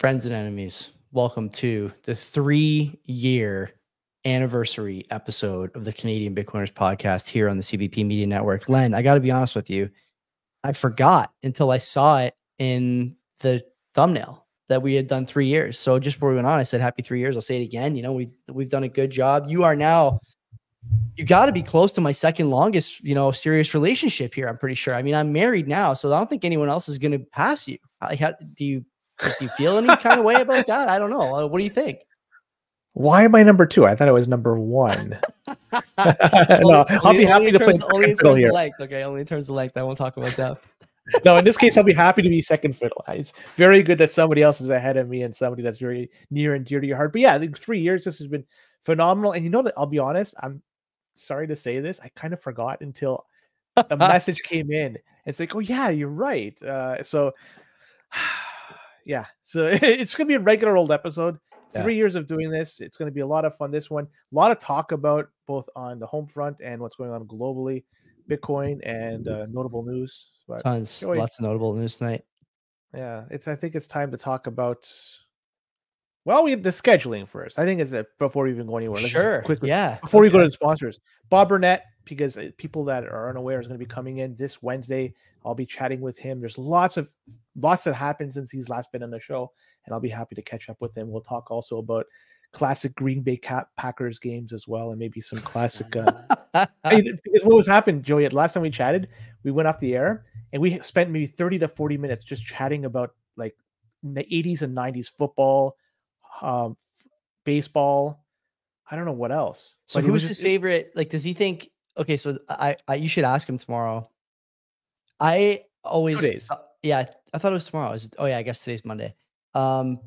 Friends and enemies, welcome to the three year anniversary episode of the Canadian Bitcoiners podcast here on the CBP Media Network. Len, I got to be honest with you. I forgot until I saw it in the thumbnail that we had done three years. So just before we went on, I said happy three years. I'll say it again. You know, we've we've done a good job. You are now you got to be close to my second longest, you know, serious relationship here. I'm pretty sure. I mean, I'm married now, so I don't think anyone else is going to pass you. How, do you do you feel any kind of way about that? I don't know. Uh, what do you think? Why am I number two? I thought I was number one. no, I'll be happy to play only in terms here. of length. Okay, only in terms of length. I won't talk about that. no, in this case, I'll be happy to be second fiddle. It's very good that somebody else is ahead of me and somebody that's very near and dear to your heart. But yeah, I think three years, this has been phenomenal. And you know that I'll be honest, I'm sorry to say this, I kind of forgot until a message came in. It's like, oh yeah, you're right. Uh, so yeah, so it's gonna be a regular old episode. Yeah. Three years of doing this, it's gonna be a lot of fun. This one, a lot of talk about both on the home front and what's going on globally, Bitcoin and uh, notable news. But Tons, lots of notable news tonight. Yeah, it's. I think it's time to talk about. Well, we the scheduling first. I think it's a, before we even go anywhere. Let's sure. Quickly, yeah. Before okay. we go to the sponsors, Bob Burnett, because uh, people that are unaware is going to be coming in this Wednesday. I'll be chatting with him. There's lots of lots that happened since he's last been on the show, and I'll be happy to catch up with him. We'll talk also about classic Green Bay Cap Packers games as well, and maybe some classic. Uh, because what was happened, Joey? At last time we chatted, we went off the air and we spent maybe thirty to forty minutes just chatting about like the '80s and '90s football, um, baseball. I don't know what else. So, who's his favorite? Like, does he think? Okay, so I, I you should ask him tomorrow. I always, yeah, I thought it was tomorrow. Was, oh yeah, I guess today's Monday. Um,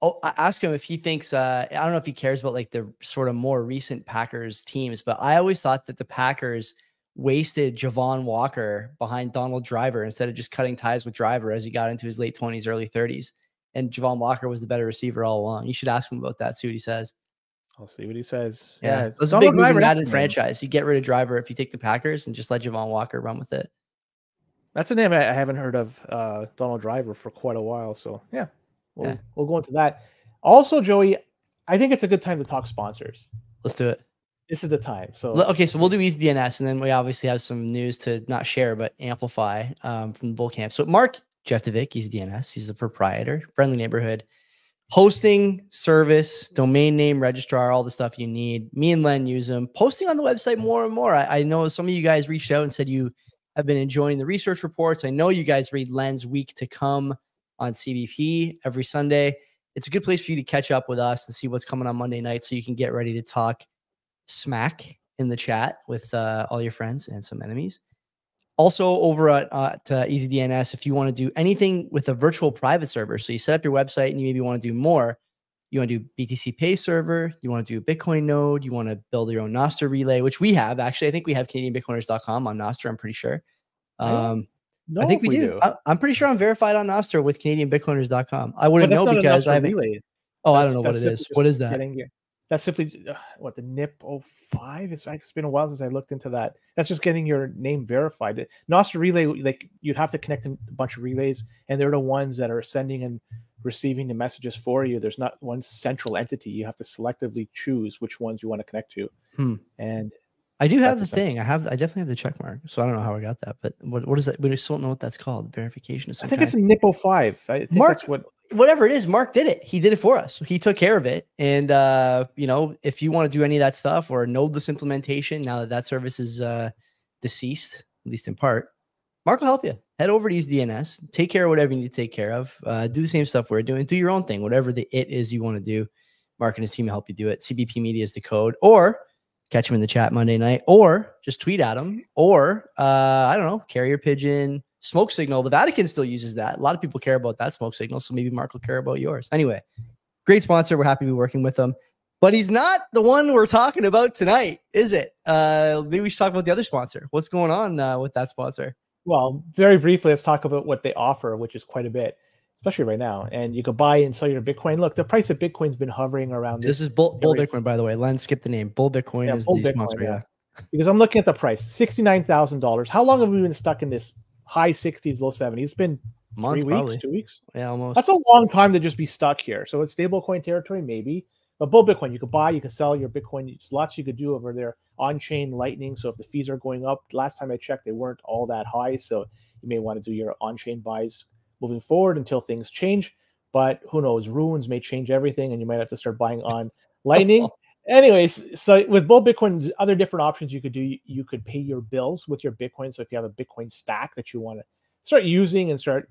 oh, I ask him if he thinks. Uh, I don't know if he cares about like the sort of more recent Packers teams, but I always thought that the Packers wasted Javon Walker behind Donald Driver instead of just cutting ties with Driver as he got into his late twenties, early thirties. And Javon Walker was the better receiver all along. You should ask him about that. See what he says. I'll see what he says. Yeah, yeah. that's a big move in Madden franchise. You get rid of Driver if you take the Packers and just let Javon Walker run with it. That's a name I haven't heard of, uh, Donald Driver, for quite a while. So yeah, we'll, yeah. we'll go into that. Also, Joey, I think it's a good time to talk sponsors. Let's do it. This is the time. So okay, so we'll do Easy DNS, and then we obviously have some news to not share but amplify um, from the bull camp. So Mark Jeftovic, EasyDNS. He's the proprietor, friendly neighborhood hosting service, domain name registrar, all the stuff you need. Me and Len use them. Posting on the website more and more. I, I know some of you guys reached out and said you have been enjoying the research reports. I know you guys read Lens Week to Come on CBP every Sunday. It's a good place for you to catch up with us and see what's coming on Monday night so you can get ready to talk smack in the chat with uh, all your friends and some enemies. Also, over at, uh, EasyDNS, if you want to do anything with a virtual private server, so you set up your website and you maybe want to do more, you want to do BTC Pay server, you want to do a Bitcoin node, you want to build your own Nostr relay, which we have actually. I think we have CanadianBitcoiners.com on Nostr. I'm pretty sure. Um, I think we, we do. do. I, am pretty sure I'm verified on Nostr with CanadianBitcoiners.com. I wouldn't know because I haven't. Relay. Oh, that's, I don't know what it is. What is that? That's simply uh, what the NIP 05. It's, it's been a while since I looked into that. That's just getting your name verified. Nostr relay, like you'd have to connect a bunch of relays, and they're the ones that are sending and receiving the messages for you. There's not one central entity. You have to selectively choose which ones you want to connect to. Hmm. And I do have the thing. I have. I definitely have the check mark. So I don't know how I got that, but what, what is that? We still don't know what that's called. Verification. is. I think kind. it's a NIP 05. I think Mark, that's what. Whatever it is, Mark did it. He did it for us. He took care of it. And uh, you know, if you want to do any of that stuff or nodeless implementation, now that that service is uh, deceased, at least in part, Mark will help you. Head over to EasyDNS, take care of whatever you need to take care of. Uh, do the same stuff we're doing. Do your own thing, whatever the it is you want to do. Mark and his team will help you do it. CBP Media is the code, or catch him in the chat Monday night, or just tweet at him, or uh, I don't know, carrier pigeon, smoke signal. The Vatican still uses that. A lot of people care about that smoke signal, so maybe Mark will care about yours. Anyway, great sponsor. We're happy to be working with them. But he's not the one we're talking about tonight, is it? Uh, maybe we should talk about the other sponsor. What's going on uh, with that sponsor? Well, very briefly, let's talk about what they offer, which is quite a bit, especially right now. And you could buy and sell your Bitcoin. Look, the price of Bitcoin's been hovering around. This, this is Bull, Bull Bitcoin, by the way. Len, skip the name. Bull Bitcoin yeah, is Bull the Bitcoin, sponsor. Yeah. Because I'm looking at the price, sixty nine thousand dollars. How long have we been stuck in this high sixties, low seventies? It's been month, three weeks, probably. two weeks. Yeah, almost. That's a long time to just be stuck here. So it's stablecoin territory, maybe. But bull Bitcoin, you could buy, you could sell your Bitcoin. There's lots you could do over there on chain Lightning. So if the fees are going up, last time I checked, they weren't all that high. So you may want to do your on chain buys moving forward until things change. But who knows? Runes may change everything, and you might have to start buying on Lightning. Anyways, so with Bull Bitcoin, other different options you could do. You could pay your bills with your Bitcoin. So if you have a Bitcoin stack that you want to start using and start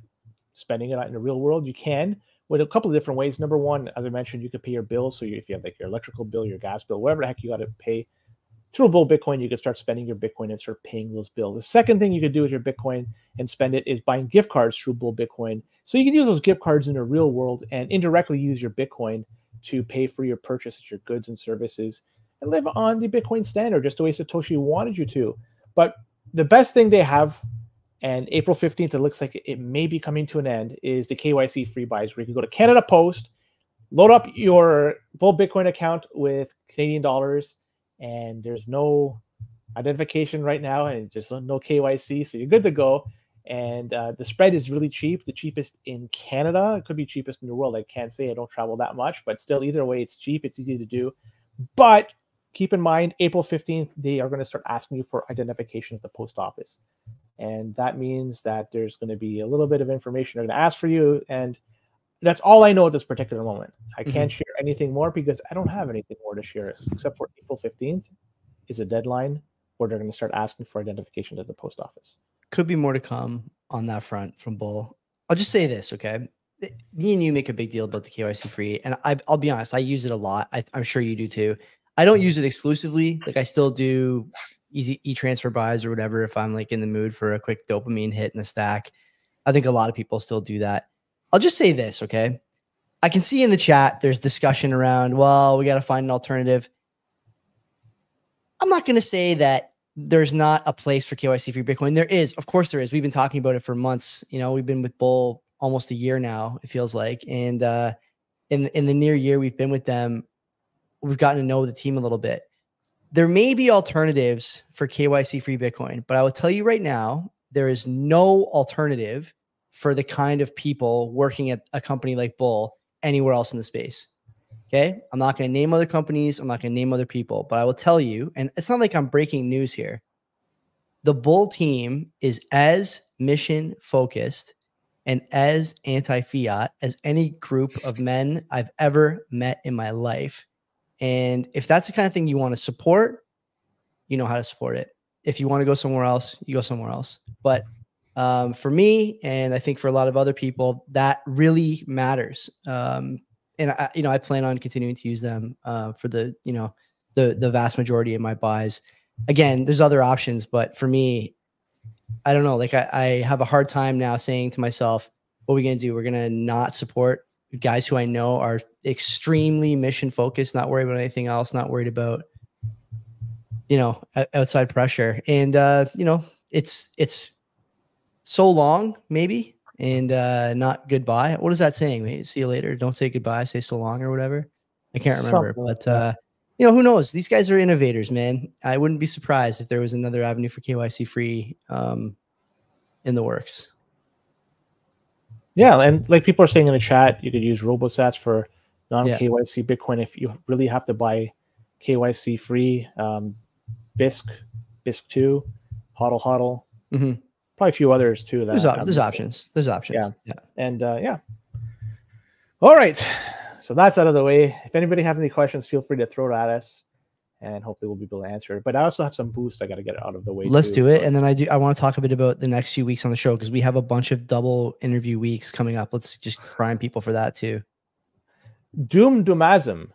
spending it out in the real world, you can with a couple of different ways. Number one, as I mentioned, you could pay your bills. So if you have like your electrical bill, your gas bill, whatever the heck you got to pay through Bull Bitcoin, you can start spending your Bitcoin and start paying those bills. The second thing you could do with your Bitcoin and spend it is buying gift cards through Bull Bitcoin. So you can use those gift cards in the real world and indirectly use your Bitcoin to pay for your purchases, your goods and services, and live on the Bitcoin standard, just the way Satoshi wanted you to. But the best thing they have, and April 15th, it looks like it may be coming to an end, is the KYC free buys, where you can go to Canada Post, load up your full Bitcoin account with Canadian dollars, and there's no identification right now, and just no KYC, so you're good to go. And uh, the spread is really cheap, the cheapest in Canada. It could be cheapest in the world. I can't say I don't travel that much, but still, either way, it's cheap. It's easy to do. But keep in mind, April 15th, they are going to start asking you for identification at the post office. And that means that there's going to be a little bit of information they're going to ask for you. And that's all I know at this particular moment. I Mhm. can't share anything more because I don't have anything more to share except for April 15th is a deadline where they're going to start asking for identification at the post office. Could be more to come on that front from Bull. I'll just say this, okay? Me and you make a big deal about the KYC free, and I, I'll be honest, I use it a lot. I, I'm sure you do too. I don't use it exclusively. Like I still do easy e-transfer buys or whatever if I'm like in the mood for a quick dopamine hit in the stack. I think a lot of people still do that. I'll just say this, okay? I can see in the chat there's discussion around, well, we got to find an alternative. I'm not going to say that there's not a place for KYC free Bitcoin. There is, of course, there is. We've been talking about it for months. You know, we've been with Bull almost a year now. It feels like, and uh, in in the near year we've been with them, we've gotten to know the team a little bit. There may be alternatives for KYC free Bitcoin, but I will tell you right now, there is no alternative for the kind of people working at a company like Bull anywhere else in the space. Okay. I'm not going to name other companies. I'm not going to name other people, but I will tell you, and it's not like I'm breaking news here. The Bull team is as mission focused and as anti fiat as any group of men I've ever met in my life. And if that's the kind of thing you want to support, you know how to support it. If you want to go somewhere else, you go somewhere else. But um, for me, and I think for a lot of other people, that really matters. Um, and I, you know, I plan on continuing to use them uh, for the, you know, the the vast majority of my buys. Again, there's other options, but for me, I don't know. Like I, I have a hard time now saying to myself, "What are we gonna do? We're gonna not support guys who I know are extremely mission focused, not worried about anything else, not worried about, you know, outside pressure." And uh, you know, it's it's so long, maybe, and uh, not goodbye. What is that saying? Maybe see you later. Don't say goodbye. Say so long or whatever. I can't remember, Something but uh, you know, who knows? These guys are innovators, man. I wouldn't be surprised if there was another avenue for KYC free um, in the works. Yeah, and like people are saying in the chat, you could use RoboSats for non KYC Bitcoin if you really have to buy KYC free. Um, BISC, Bisq two, Hodl Hodl, Mhm. Probably a few others too. That There's, op- there's options. There's options. Yeah. yeah. And uh, yeah. All right. So that's out of the way. If anybody has any questions, feel free to throw it at us and hopefully we'll be able to answer it. But I also have some boosts I got to get out of the way. Let's too. do it, and then I do. I want to talk a bit about the next few weeks on the show because we have a bunch of double interview weeks coming up. Let's just prime people for that too. Doom Doomazim,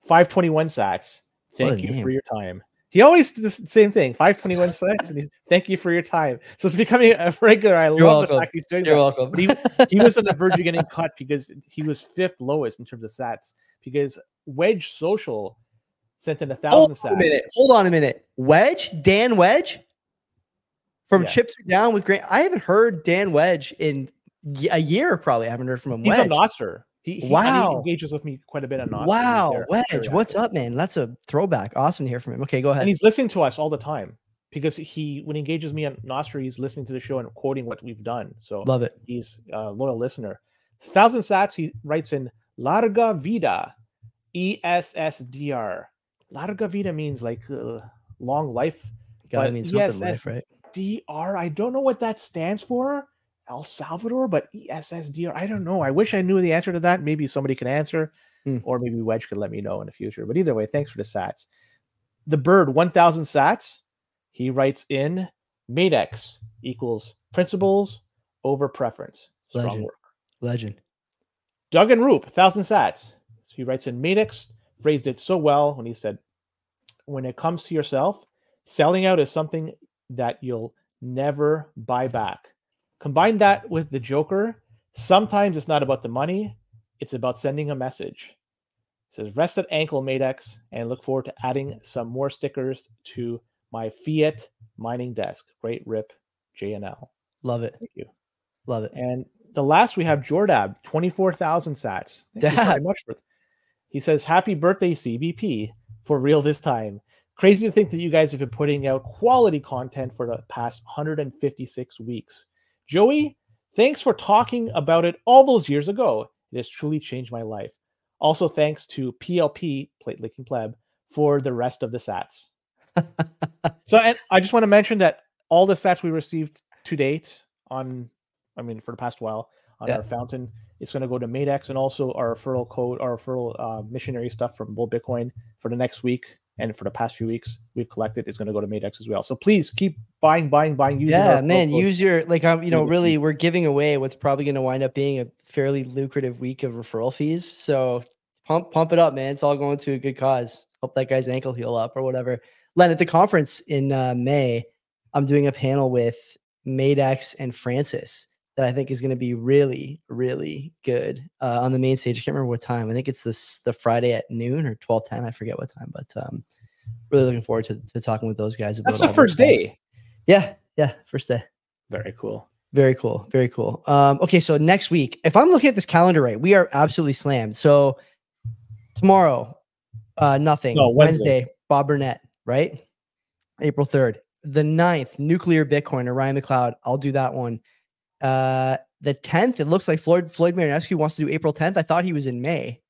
521 sats. Thank you for your time. He always does the same thing, 521 sats, and he's thank you for your time. So it's becoming a regular. I love the fact he's doing You're that. welcome. But he, he was on the verge of getting cut because he was fifth lowest in terms of sats. Because Wedge Social sent in a Hold thousand a sats. minute. Hold on a minute. Wedge, Dan Wedge from Yeah. Chips Down with Grant. I haven't heard Dan Wedge in a year. Probably I haven't heard from him. He's Wedge. a Nostr. He, he, Wow. he engages with me quite a bit on Nostr. Wow. Wedge, what's up, man? That's a throwback. Awesome to hear from him. Okay, go ahead. And he's listening to us all the time. because he when he engages me on Nostr, he's listening to the show and quoting what we've done. So Love it. he's a loyal listener. Thousand sats, he writes in Larga Vida, E S S D R. Larga Vida means like uh, long life. But mean something life, right? DR, I don't know what that stands for. El Salvador, but ESSDR, I don't know. I wish I knew the answer to that. Maybe somebody can answer, Hmm. or maybe Wedge could let me know in the future. But either way, thanks for the sats. The bird, 1000 sats. He writes in Madex equals principles over preference. Strong Legend. work. Legend. Doug and Roop, 1000 sats. He writes in Madex, phrased it so well when he said, when it comes to yourself, selling out is something that you'll never buy back. Combine that with the Joker. Sometimes it's not about the money, it's about sending a message. It says, rest at ankle, Madex, and look forward to adding some more stickers to my Fiat mining desk. Great rip, JNL. Love it. Thank you. Love it. And the last we have Jordab, 24,000 sats. Thank you very much for He says, Happy birthday, CBP, for real this time. Crazy to think that you guys have been putting out quality content for the past 156 weeks. Joey, thanks for talking about it all those years ago. It has truly changed my life. Also, thanks to PLP, Plate Licking Pleb, for the rest of the sats. so, and I just want to mention that all the stats we received to date on, I mean, for the past while on Yeah. our fountain, it's going to go to Madex and also our referral code, our referral uh, missionary stuff from Bull Bitcoin for the next week and for the past few weeks we've collected is going to go to Madex as well. So please keep buying, buying, buying. using yeah, man. Use your like I'm you know, really we're giving away what's probably gonna wind up being a fairly lucrative week of referral fees. So pump pump it up, man. It's all going to a good cause. Help that guy's ankle heal up or whatever. Len, at the conference in uh, May, I'm doing a panel with Madex and Francis that I think is going to be really, really good uh, on the main stage. I can't remember what time. I think it's this the Friday at noon or 12:10. I forget what time, but um, really looking forward to, to talking with those guys about That's the first stuff. day. Yeah, yeah, first day. Very cool. Very cool. Very cool. Um, okay, so next week, if I'm looking at this calendar right, we are absolutely slammed. So tomorrow, uh, nothing. No, Wednesday. Wednesday. Bob Burnett, right? April 3rd. The 9th, nuclear Bitcoin or Ryan McLeod. I'll do that one. Uh, the 10th, it looks like Floyd Floyd Marinescu wants to do April 10th. I thought he was in May.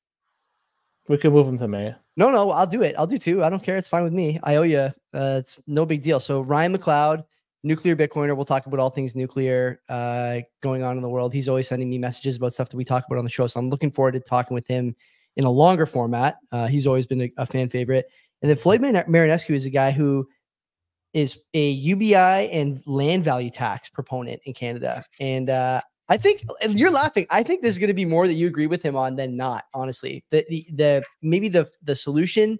We could move him to May. No, no, I'll do it. I'll do two. I don't care. It's fine with me. I owe you. Uh, it's no big deal. So Ryan McLeod, nuclear Bitcoiner. We'll talk about all things nuclear uh, going on in the world. He's always sending me messages about stuff that we talk about on the show. So I'm looking forward to talking with him in a longer format. Uh, he's always been a, a fan favorite. And then Floyd Mar- Marinescu is a guy who is a UBI and land value tax proponent in Canada. And uh, I think you're laughing. I think there's going to be more that you agree with him on than not. Honestly, the the, the maybe the the solution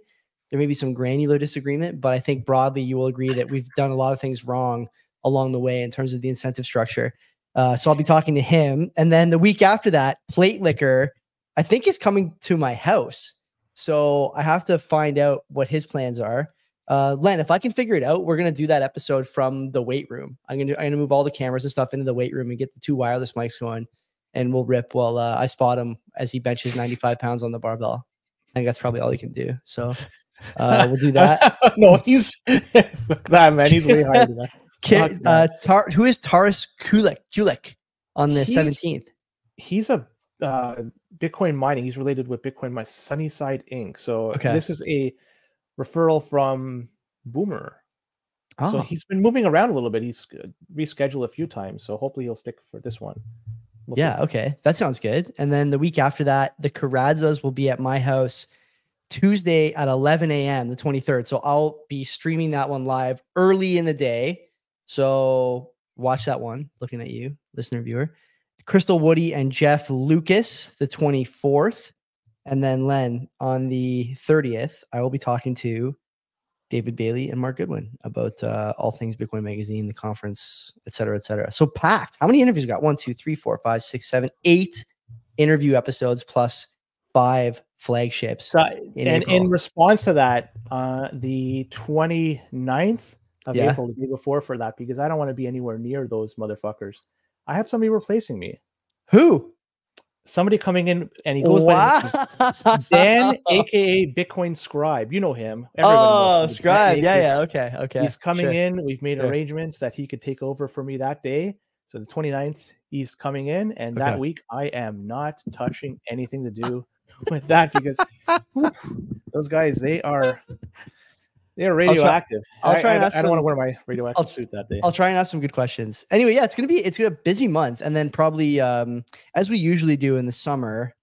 there may be some granular disagreement, but I think broadly you will agree that we've done a lot of things wrong along the way in terms of the incentive structure. Uh, so I'll be talking to him, and then the week after that, Plate Licker, I think is coming to my house. So I have to find out what his plans are. Uh, Len, if I can figure it out, we're gonna do that episode from the weight room. I'm gonna I'm gonna move all the cameras and stuff into the weight room and get the two wireless mics going, and we'll rip while uh, I spot him as he benches 95 pounds on the barbell. I think that's probably all he can do. So uh, we'll do that. no, he's that man. He's way higher than that. Uh, Tar- who is Taurus Kulik Kulik on the He's- 17th? He's a uh, Bitcoin mining. He's related with Bitcoin my Sunnyside Inc. So Okay. this is a referral from Boomer. So Oh, he's been moving around a little bit. He's rescheduled a few times. So hopefully he'll stick for this one. We'll see. yeah, okay. That sounds good. And then the week after that, the Karadzas will be at my house Tuesday at 11 a.m., the 23rd. So I'll be streaming that one live early in the day. So watch that one, looking at you, listener, viewer. Crystal Woody and Jeff Lucas, the 24th. And then Len on the 30th, I will be talking to David Bailey and Mark Goodwin about uh, all things Bitcoin Magazine, the conference, et cetera, et cetera. So packed. How many interviews got? One, two, three, four, five, six, seven, eight interview episodes plus five flagships. So, in and April. in response to that, uh, the 29th of Yeah. April, the day before for that, because I don't want to be anywhere near those motherfuckers. I have somebody replacing me. Who? Somebody coming in and he goes wow. by Dan, aka Bitcoin Scribe. You know him. oh, knows him. Scribe. Yeah, yeah. Okay. Okay. He's coming Sure. in. We've made Sure. arrangements that he could take over for me that day. So the 29th, he's coming in. And that week, I am not touching anything to do with that because those guys, they are they're radioactive. I'll I- try I, and I, ask don't want to wear my radioactive I'll- suit that day. I'll try and ask some good questions. Anyway, yeah, it's gonna be it's gonna be a busy month, and then probably um as we usually do in the summer.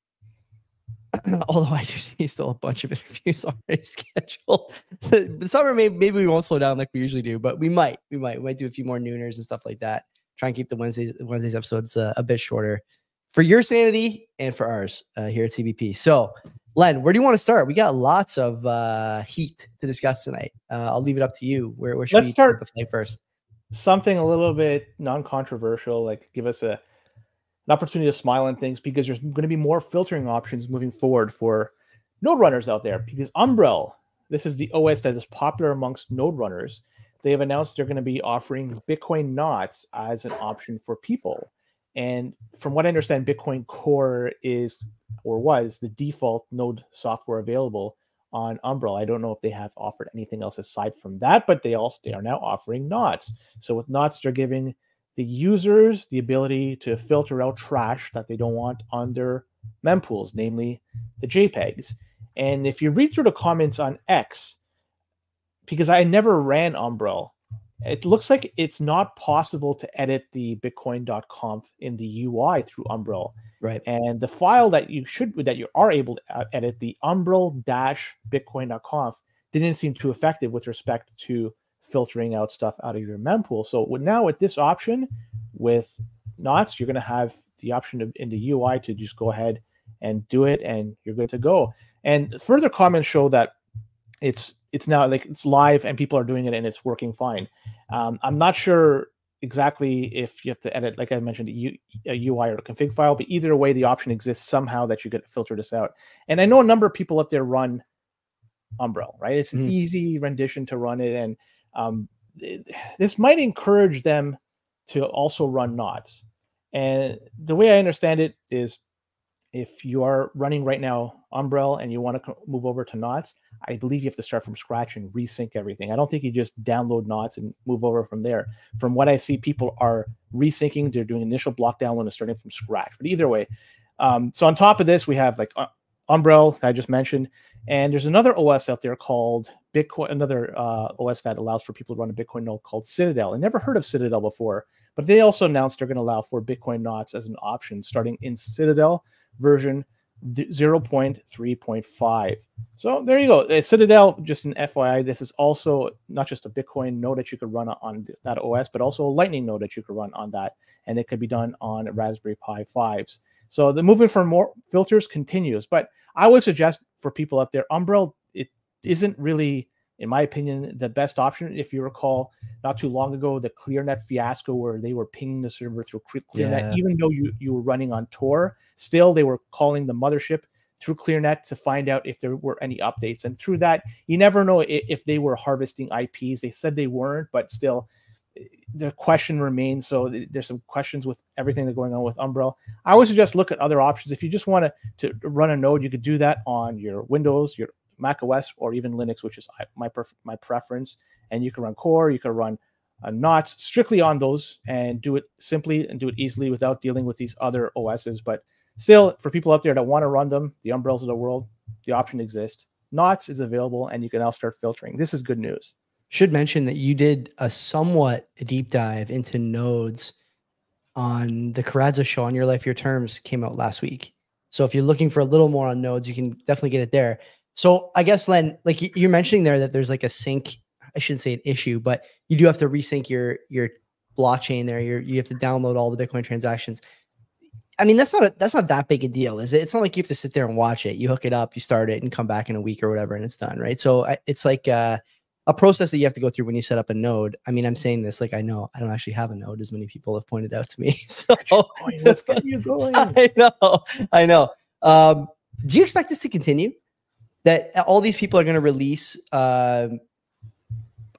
Although I do see still a bunch of interviews already scheduled. the summer, maybe maybe we won't slow down like we usually do, but we might. We might. We might do a few more nooners and stuff like that. Try and keep the Wednesdays Wednesdays episodes uh, a bit shorter for your sanity and for ours uh, here at CBP. So, Len, where do you want to start? We got lots of uh, heat to discuss tonight. Uh, I'll leave it up to you. Where, where should Let's we start- first? something a little bit non-controversial, like give us a an opportunity to smile on things because there's going to be more filtering options moving forward for node runners out there. Because Umbrel, this is the OS that is popular amongst node runners. They have announced they're going to be offering Bitcoin knots as an option for people. And from what I understand, Bitcoin Core is or was the default node software available on Umbrel. I don't know if they have offered anything else aside from that, but they also they are now offering knots. So with knots, they're giving the users the ability to filter out trash that they don't want on their mempools, namely the JPEGs. And if you read through the comments on X, because I never ran Umbrel, it looks like it's not possible to edit the bitcoin.conf in the UI through Umbrel. Right. And the file that you should that you are able to uh, edit, the umbrel-bitcoin.conf, didn't seem too effective with respect to filtering out stuff out of your mempool. So now with this option, with knots, you're going to have the option to, in the UI to just go ahead and do it, and you're good to go. And further comments show that it's it's now like it's live and people are doing it and it's working fine. Um, I'm not sure exactly if you have to edit, like I mentioned, a, UI or a config file, but either way, the option exists somehow that you could filter this out. And I know a number of people out there run Umbrel, right? It's an Mhm. easy rendition to run it, and um, it- this might encourage them to also run knots. And the way I understand it is, if you are running right now Umbrel and you want to move over to knots, I believe you have to start from scratch and resync everything. I don't think you just download knots and move over from there. From what I see, people are resyncing. They're doing initial block download and starting from scratch. But either way, um, so on top of this, we have like Umbrel I just mentioned, and there's another OS out there called Bitcoin. Another uh, OS that allows for people to run a Bitcoin node called Citadel. I never heard of Citadel before, but they also announced they're going to allow for Bitcoin knots as an option starting in Citadel version 0.3.5. So there you go. Uh, Citadel, just an FYI, this is also not just a Bitcoin node that you could run on that OS, but also a Lightning node that you could run on that. And it could be done on Raspberry Pi 5s. So the movement for more filters continues. But I would suggest for people out there, Umbrel, it isn't really, in my opinion, the best option. If you recall, not too long ago, the ClearNet fiasco where they were pinging the server through ClearNet, Yeah. even though you, you were running on Tor, still they were calling the mothership through ClearNet to find out if there were any updates. And through that, you never know if, if they were harvesting IPs. They said they weren't, but still, eh, the question remains. So there's some questions with everything that's going on with Umbrel. I would suggest look at other options. If you just want to, to run a node, you could do that on your Windows, your Mac OS, or even Linux, which is my pref- my preference. And you can run Core, you can run uh, knots strictly on those, and do it simply and do it easily without dealing with these other OSs. But still, for people out there that want to run them, the umbrellas of the world, the option exists. Knots is available, and you can now start filtering. This is good news. Should mention that you did a somewhat deep dive into nodes on the Karadza show on Your Life, Your Terms came out last week. So if you're looking for a little more on nodes, you can definitely get it there. So I guess Len, like you're mentioning there that there's like a sync, I shouldn't say an issue, but you do have to resync your your blockchain there. You're, you have to download all the Bitcoin transactions. I mean, that's not a, that's not that big a deal, is it? It's not like you have to sit there and watch it. You hook it up, you start it, and come back in a week or whatever, and it's done, right? So I, it's like uh, a process that you have to go through when you set up a node. I mean, I'm saying this like I know I don't actually have a node, as many people have pointed out to me. So Let's get you going. I know, I know. Um, do you expect this to continue? That all these people are going to release um,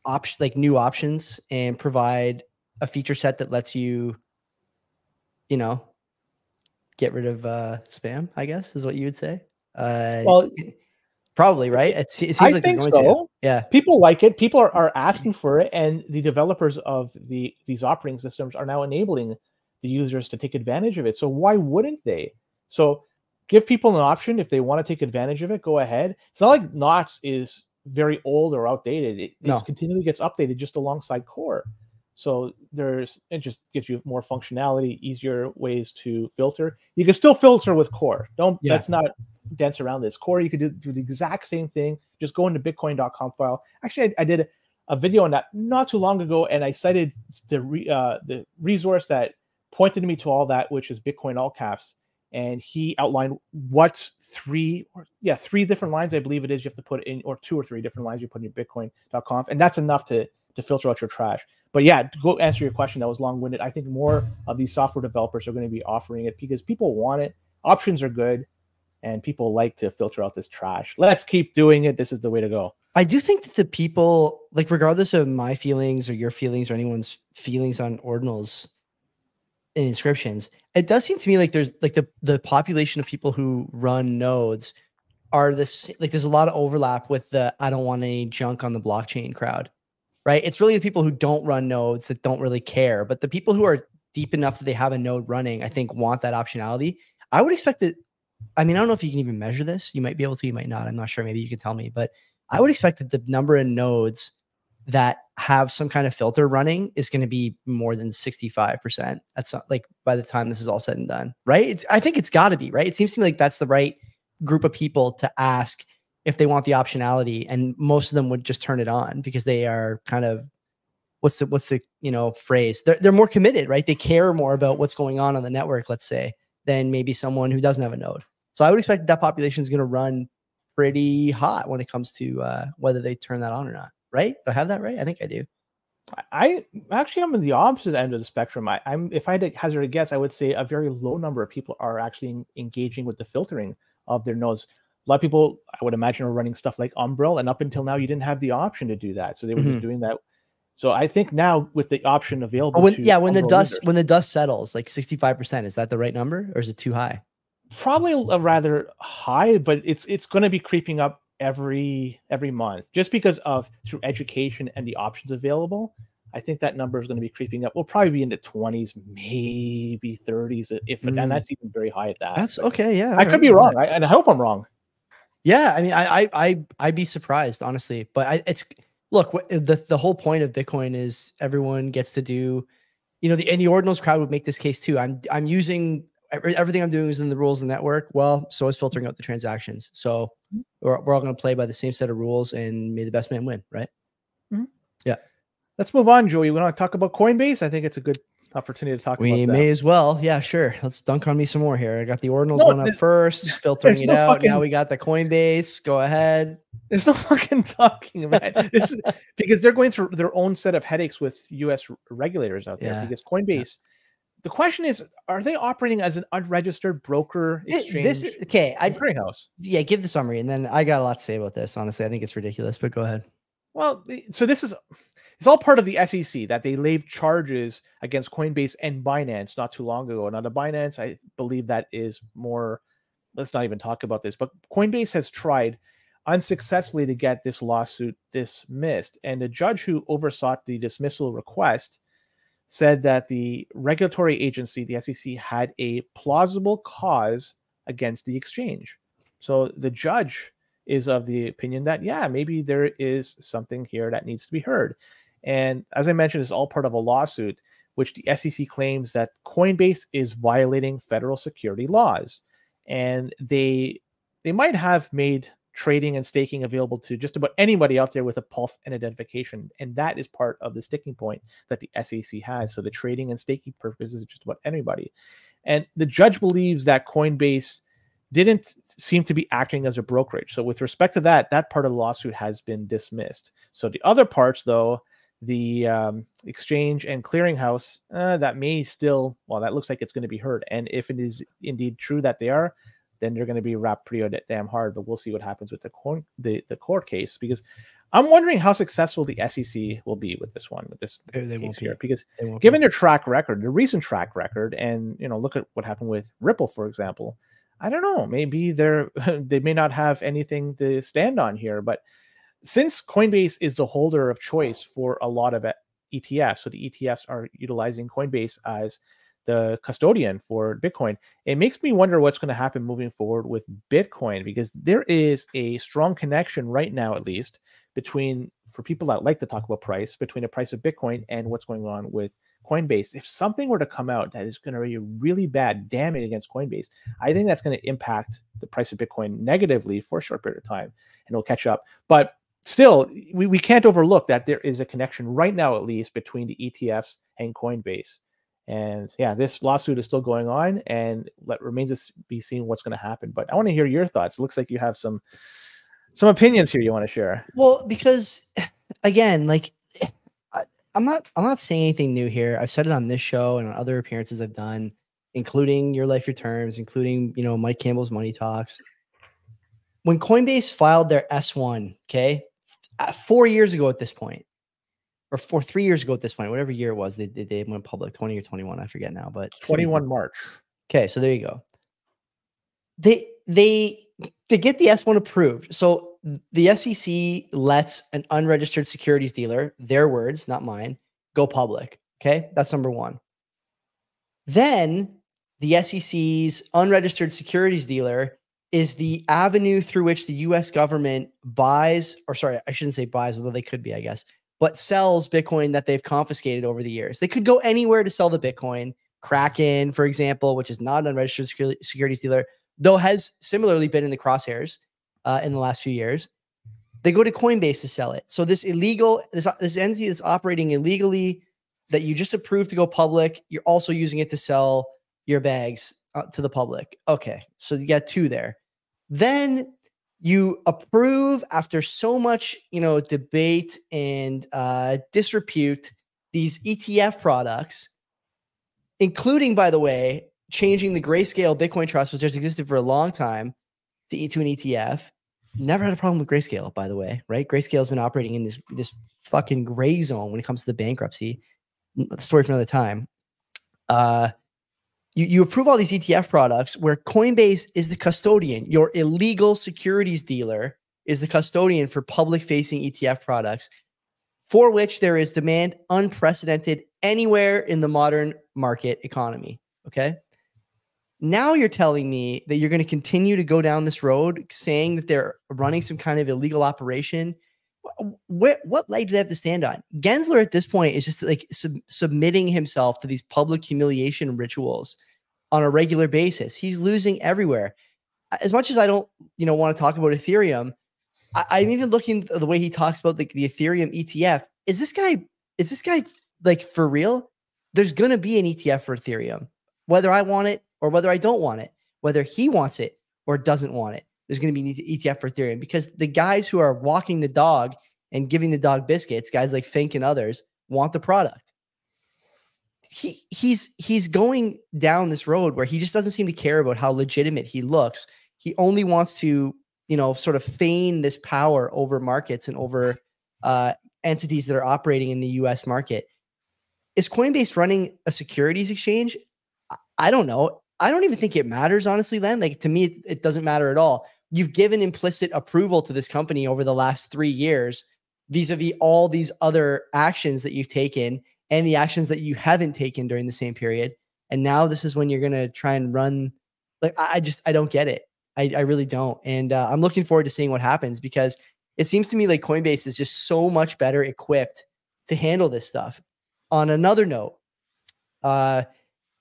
option like new options and provide a feature set that lets you, you know, get rid of uh, spam. I guess is what you would say. Uh, Well, probably right. It, it seems I like think going to. Yeah, People like it. People are, are asking for it, and the developers of the these operating systems are now enabling the users to take advantage of it. So why wouldn't they? So give people an option if they want to take advantage of it. Go ahead. It's not like Knots is very old or outdated. It No. continually gets updated just alongside Core. So there's it just gives you more functionality, easier ways to filter. You can still filter with Core. Don't Yeah. let's not dance around this. Core, you could do, do the exact same thing. Just go into bitcoin.conf file. Actually, I, I did a video on that not too long ago, and I cited the re, uh, the resource that pointed me to all that, which is Bitcoin all caps. And he outlined what three or yeah, three different lines I believe it is you have to put in, or two or three different lines you put in your bitcoin.conf, and that's enough to to filter out your trash. But yeah, to go answer your question, that was long winded. I think more of these software developers are going to be offering it because people want it. Options are good, and people like to filter out this trash. Let's keep doing it. This is the way to go. I do think that the people, like, regardless of my feelings or your feelings or anyone's feelings on ordinals and inscriptions, it does seem to me like there's like the the population of people who run nodes are this like there's a lot of overlap with the I don't want any junk on the blockchain crowd, right? It's really the people who don't run nodes that don't really care, but the people who are deep enough that they have a node running, I think, want that optionality. I would expect that. I mean, I don't know if you can even measure this. You might be able to, you might not. I'm not sure. Maybe you can tell me, but I would expect that the number of nodes that have some kind of filter running is going to be more than 65%. That's not, like by the time this is all said and done, right? It's, I think it's got to be, right? It seems to me like that's the right group of people to ask if they want the optionality. And most of them would just turn it on because they are kind of, what's the, what's the, you know, phrase? They're, they're more committed, right? They care more about what's going on on the network, let's say, than maybe someone who doesn't have a node. So I would expect that population is going to run pretty hot when it comes to uh, whether they turn that on or not. Right? Do I have that right? I think I do. I actually I'm in the opposite end of the spectrum. I, am if I had to hazard a guess, I would say a very low number of people are actually engaging with the filtering of their nodes. A lot of people, I would imagine, are running stuff like Umbrel, and up until now, you didn't have the option to do that, so they were Mhm. just doing that. So I think now with the option available, Oh, when, yeah, when the dust users- when the dust settles, like sixty five percent, is that the right number or is it too high? probably a rather high, but it's it's going to be creeping up every every month just because of through education and the options available. I think that number is going to be creeping up. We'll probably be in the twenties, maybe thirties, if Mm. and that's even very high at that. That's but okay. Yeah, I could be wrong, I, and I hope I'm wrong. Yeah, I mean, I, I, I, I'd be surprised, honestly. But I, it's look, the the whole point of Bitcoin is everyone gets to do, you know, the and the ordinals crowd would make this case too. I'm, I'm using everything I'm doing is in the rules of the network. Well, so is filtering out the transactions. So mm-hmm. we're, we're all going to play by the same set of rules, and may the best man win, right? Mm-hmm. Yeah. Let's move on, Joey. We want to talk about Coinbase. I think it's a good opportunity to talk We about that. may as well. Yeah, sure. Let's dunk on me some more here. I got the ordinals No, one up first, filtering it no out. Now we got the Coinbase. Go ahead. There's no fucking talking about it. This is because they're going through their own set of headaches with U.S. regulators out there. Yeah. Because Coinbase, the question is, are they operating as an unregistered broker exchange This is okay. I clearinghouse? yeah, give the summary, and then I got a lot to say about this. Honestly, I think it's ridiculous, but go ahead. Well, so this is it's all part of the SEC that they laid charges against Coinbase and Binance not too long ago. Now, the Binance, I believe that is more. Let's not even talk about this, but Coinbase has tried unsuccessfully to get this lawsuit dismissed, and the judge who oversaw the dismissal request said that the regulatory agency, the SEC, had a plausible cause against the exchange. So the judge is of the opinion that yeah, maybe there is something here that needs to be heard. And as I mentioned, it's all part of a lawsuit which the SEC claims that Coinbase is violating federal security laws, and they they might have made trading and staking available to just about anybody out there with a pulse and identification, and that is part of the sticking point that the SEC has. So the trading and staking purposes is just about anybody, and the judge believes that Coinbase didn't seem to be acting as a brokerage. So with respect to that, that part of the lawsuit has been dismissed. So the other parts, though, the um, exchange and clearinghouse, uh, that may still, well, that looks like it's going to be heard. And if it is indeed true that they are then they're going to be wrapped pretty damn hard. But we'll see what happens with the court the, the court case because I'm wondering how successful the SEC will be with this one with this They, they case won't here be. because won't given be. their track record, their recent track record, and you know, look at what happened with Ripple, for example. I don't know. Maybe they're they may not have anything to stand on here, but since Coinbase is the holder of choice for a lot of ETFs, so the ETFs are utilizing Coinbase as the custodian for Bitcoin. It makes me wonder what's going to happen moving forward with Bitcoin because there is a strong connection right now, at least, between for people that like to talk about price between the price of Bitcoin and what's going on with Coinbase. If something were to come out that is going to be really bad damage against Coinbase, I think that's going to impact the price of Bitcoin negatively for a short period of time and it'll catch up. But still, we, we can't overlook that there is a connection right now, at least, between the ETFs and Coinbase. And yeah, this lawsuit is still going on, and let remains to be seen what's going to happen. But I want to hear your thoughts. It looks like you have some some opinions here you want to share. Well, because again, like I, I'm not I'm not saying anything new here. I've said it on this show and on other appearances I've done, including Your Life Your Terms, including you know Mike Campbell's Money Talks. When Coinbase filed their S1, okay, uh, four years ago at this point, or four three years ago at this point, whatever year it was, they they, they went public, 20 or 21, I forget now, but 21 March. Okay, so there you go. They they they get the S1 approved. So the SEC lets an unregistered securities dealer, their words, not mine, go public. Okay, that's number one. Then the SEC's unregistered securities dealer is the avenue through which the US government buys, or sorry, I shouldn't say buys, although they could be, I guess, but sells Bitcoin that they've confiscated over the years. They could go anywhere to sell the Bitcoin. Kraken, for example, which is not an unregistered securities dealer, though has similarly been in the crosshairs uh, in the last few years. They go to Coinbase to sell it. So this illegal, this this entity that's operating illegally that you just approved to go public, you're also using it to sell your bags uh, to the public. Okay, so you got two there. Then you approve after so much, you know, debate and uh, disrepute these ETF products, including, by the way, changing the Grayscale Bitcoin Trust, which has existed for a long time, to, to an ETF. Never had a problem with Grayscale, by the way, right? Grayscale has been operating in this this fucking gray zone when it comes to the bankruptcy. Story for another time. Uh, you, you approve all these ETF products where Coinbase is the custodian. Your illegal securities dealer is the custodian for public facing ETF products for which there is demand unprecedented anywhere in the modern market economy. Okay. Now you're telling me that you're going to continue to go down this road saying that they're running some kind of illegal operation. Wh- What, what leg do they have to stand on? Gensler at this point is just like sub- submitting himself to these public humiliation rituals on a regular basis. He's losing everywhere. As much as I don't, you know, want to talk about Ethereum, I, I'm even looking the way he talks about the, the Ethereum ETF. Is this guy, is this guy like for real? There's going to be an ETF for Ethereum, whether I want it or whether I don't want it, whether he wants it or doesn't want it. There's going to be an ETF for Ethereum because the guys who are walking the dog and giving the dog biscuits, guys like Fink and others, want the product. He he's he's going down this road where he just doesn't seem to care about how legitimate he looks. He only wants to, you know, sort of feign this power over markets and over uh, entities that are operating in the U.S. market. Is Coinbase running a securities exchange? I- don't know. I don't even think it matters, honestly, Len. Like to me, it, it doesn't matter at all. You've given implicit approval to this company over the last three years, vis-a-vis all these other actions that you've taken and the actions that you haven't taken during the same period. And now this is when you're gonna try and run. Like I, I just I don't get it. I, I really don't. And uh, I'm looking forward to seeing what happens because it seems to me like Coinbase is just so much better equipped to handle this stuff. On another note, uh,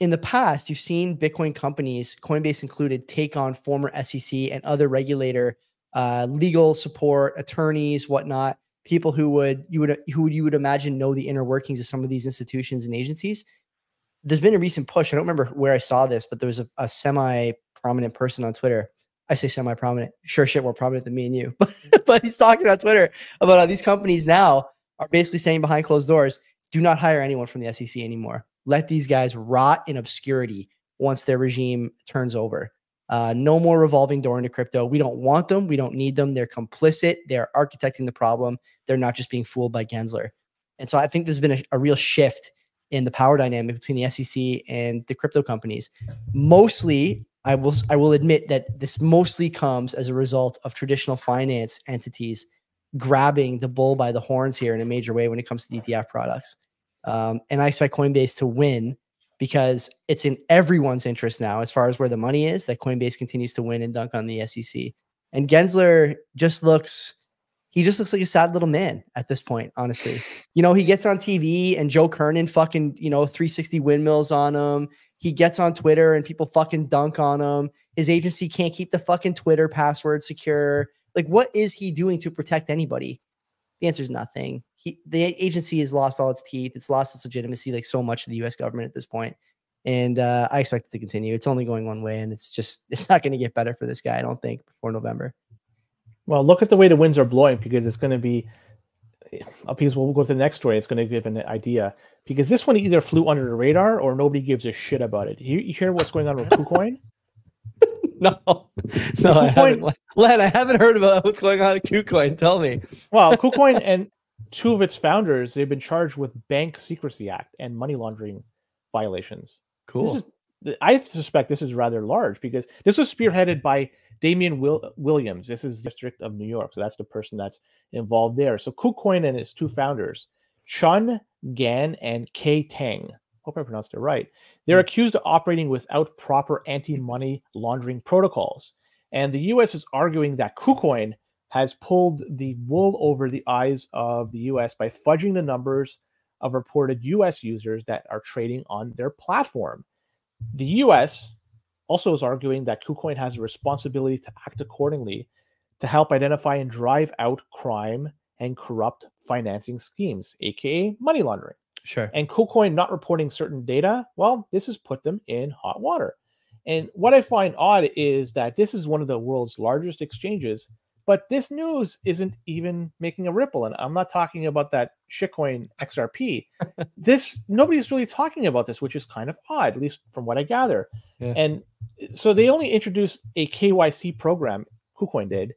in the past, you've seen Bitcoin companies, Coinbase included, take on former SEC and other regulator uh, legal support, attorneys, whatnot, people who would you would who you would imagine know the inner workings of some of these institutions and agencies. There's been a recent push. I don't remember where I saw this, but there was a, a semi-prominent person on Twitter. I say semi-prominent, sure shit more prominent than me and you, but, but he's talking on Twitter about how these companies now are basically saying behind closed doors, do not hire anyone from the SEC anymore. Let these guys rot in obscurity once their regime turns over. Uh, no more revolving door into crypto. We don't want them. We don't need them. They're complicit. They're architecting the problem. They're not just being fooled by Gensler. And so I think there's been a, a real shift in the power dynamic between the SEC and the crypto companies. Mostly, I will I will admit that this mostly comes as a result of traditional finance entities grabbing the bull by the horns here in a major way when it comes to ETF products. Um, and I expect Coinbase to win because it's in everyone's interest now, as far as where the money is, that Coinbase continues to win and dunk on the SEC. And Gensler just looks, he just looks like a sad little man at this point, honestly. You know, he gets on TV and Joe Kernen fucking, you know, 360 windmills on him. He gets on Twitter and people fucking dunk on him. His agency can't keep the fucking Twitter password secure. Like, what is he doing to protect anybody? The answer is nothing. He, the agency has lost all its teeth. It's lost its legitimacy, like so much of the U.S. government at this point. And uh, I expect it to continue. It's only going one way, and it's just it's not going to get better for this guy. I don't think before November. Well, look at the way the winds are blowing because it's going to be. Uh, because we'll go to the next story. It's going to give an idea because this one either flew under the radar or nobody gives a shit about it. You, you hear what's going on with KuCoin? no, no, I haven't. Len, I haven't heard about what's going on at KuCoin. Tell me. well, KuCoin and two of its founders, they've been charged with Bank Secrecy Act and money laundering violations. Cool. Is, I suspect this is rather large because this was spearheaded by Damian Will- Williams. This is District of New York, so that's the person that's involved there. So KuCoin and its two founders, Chun Gan and Ke Tang, hope I pronounced it right. They're hmm. accused of operating without proper anti-money laundering protocols. And the US is arguing that KuCoin has pulled the wool over the eyes of the US by fudging the numbers of reported US users that are trading on their platform. The US also is arguing that KuCoin has a responsibility to act accordingly to help identify and drive out crime and corrupt financing schemes, aka money laundering. Sure. And KuCoin not reporting certain data, well, this has put them in hot water. And mm-hmm. what I find odd is that this is one of the world's largest exchanges, but this news isn't even making a ripple. And I'm not talking about that shitcoin XRP. this nobody's really talking about this, which is kind of odd, at least from what I gather. Yeah. And so they only introduced a KYC program, KuCoin did,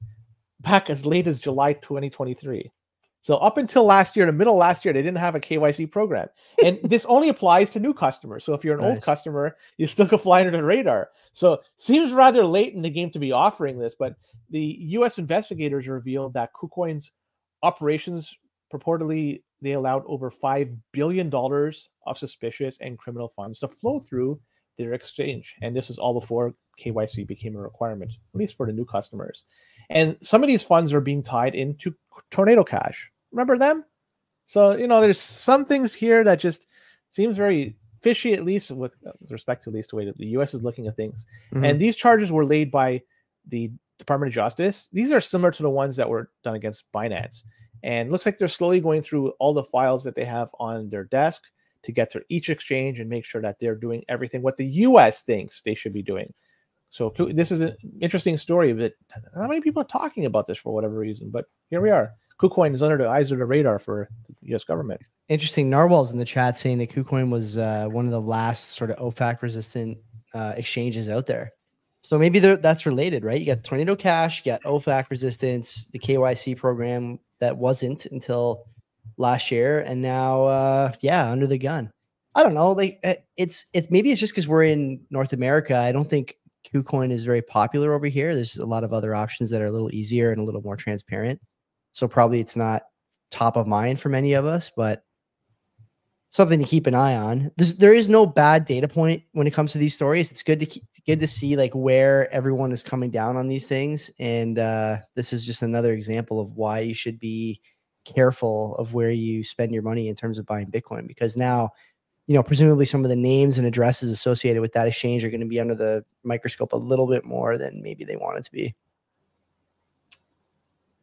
back as late as July 2023. So up until last year, in the middle last year, they didn't have a KYC program, and this only applies to new customers. So if you're an nice. old customer, you still can fly under the radar. So seems rather late in the game to be offering this, but the U.S. investigators revealed that KuCoin's operations purportedly they allowed over five billion dollars of suspicious and criminal funds to flow through their exchange, and this was all before KYC became a requirement, at least for the new customers. And some of these funds are being tied into Tornado Cash. Remember them? So, you know, there's some things here that just seems very fishy, at least with respect to at least the way that the US is looking at things. Mm-hmm. And these charges were laid by the Department of Justice. These are similar to the ones that were done against Binance. And looks like they're slowly going through all the files that they have on their desk to get to each exchange and make sure that they're doing everything what the US thinks they should be doing. So this is an interesting story that not many people are talking about this for whatever reason, but here we are. KuCoin is under the eyes of the radar for the U.S. government. Interesting. Narwhal's in the chat saying that KuCoin was uh, one of the last sort of OFAC resistant uh, exchanges out there. So maybe that's related, right? You got Tornado Cash, you got OFAC resistance, the KYC program that wasn't until last year, and now, uh, yeah, under the gun. I don't know. Like eh, it's it's maybe it's just because we're in North America. I don't think KuCoin is very popular over here. There's a lot of other options that are a little easier and a little more transparent. So probably it's not top of mind for many of us, but something to keep an eye on. There's, there is no bad data point when it comes to these stories. It's good to keep, good to see like where everyone is coming down on these things, and uh, this is just another example of why you should be careful of where you spend your money in terms of buying Bitcoin because now you know, presumably some of the names and addresses associated with that exchange are going to be under the microscope a little bit more than maybe they want it to be.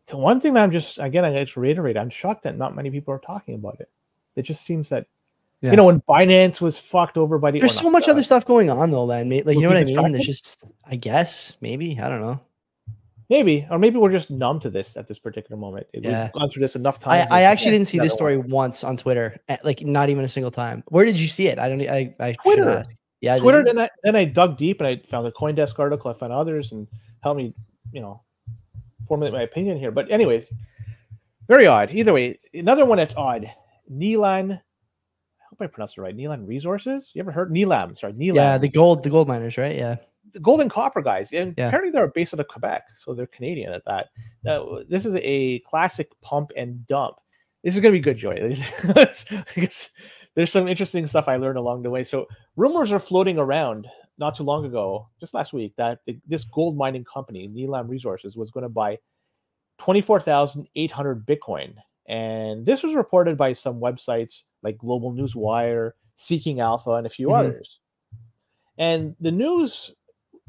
The one thing that I'm just again, I just reiterate, I'm shocked that not many people are talking about it. It just seems that yeah. you know when Binance was fucked over by the. There's so much uh, other stuff going on though, Then, Like you know what I mean? There's just, I guess, maybe I don't know. Maybe, or maybe we're just numb to this at this particular moment. Yeah. We've gone through this enough times. I, I actually didn't see this story once on Twitter, eh, like not even a single time. Where did you see it? I don't. I, I Twitter. Yeah, Twitter. Then I then I dug deep and I found the CoinDesk article. I found others and helped me, you know, formulate my opinion here. But anyways, very odd. Either way, another one that's odd. Nelan. I hope I pronounced it right. Nelan Resources. You ever heard Nilam? Sorry, Nilam. Yeah, the gold, the gold miners, right? Yeah, the gold and copper guys. And Yeah. apparently they're based out of Quebec, so they're Canadian at that. Now, this is a classic pump and dump. This is gonna be good, Joy. There's some interesting stuff I learned along the way. So rumors are floating around not too long ago, just last week, that the, this gold mining company, Nilam Resources, was going to buy 24,800 Bitcoin. And this was reported by some websites like Global News Wire, Seeking Alpha, and a few Mhm. others. And the news,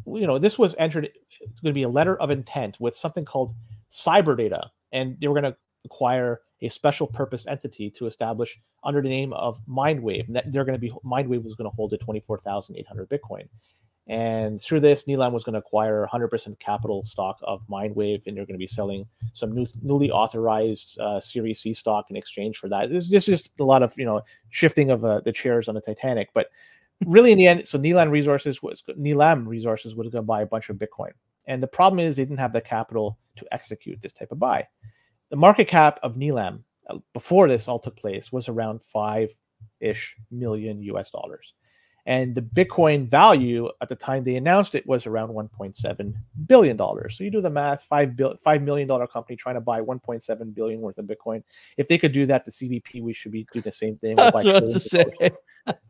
you know, this was entered, it's going to be a letter of intent with something called cyber data. And they were going to acquire a special purpose entity to establish under the name of Mindwave. They're going to be, Mindwave was going to hold a 24,800 Bitcoin. And through this, Nilam was going to acquire 100% capital stock of Mindwave, and they're going to be selling some new, newly authorized uh, Series C stock in exchange for that. This, this is just a lot of you know shifting of uh, the chairs on the Titanic, but really in the end, so Nilam Resources was Nilam Resources was going to buy a bunch of Bitcoin, and the problem is they didn't have the capital to execute this type of buy. The market cap of Nilam uh, before this all took place was around five ish million US dollars. And the Bitcoin value at the time they announced it was around 1.7 billion dollars. So you do the math, five bill, five million dollar company trying to buy 1.7 billion worth of Bitcoin. If they could do that, the CBP we should be doing the same thing. We'll I was to say.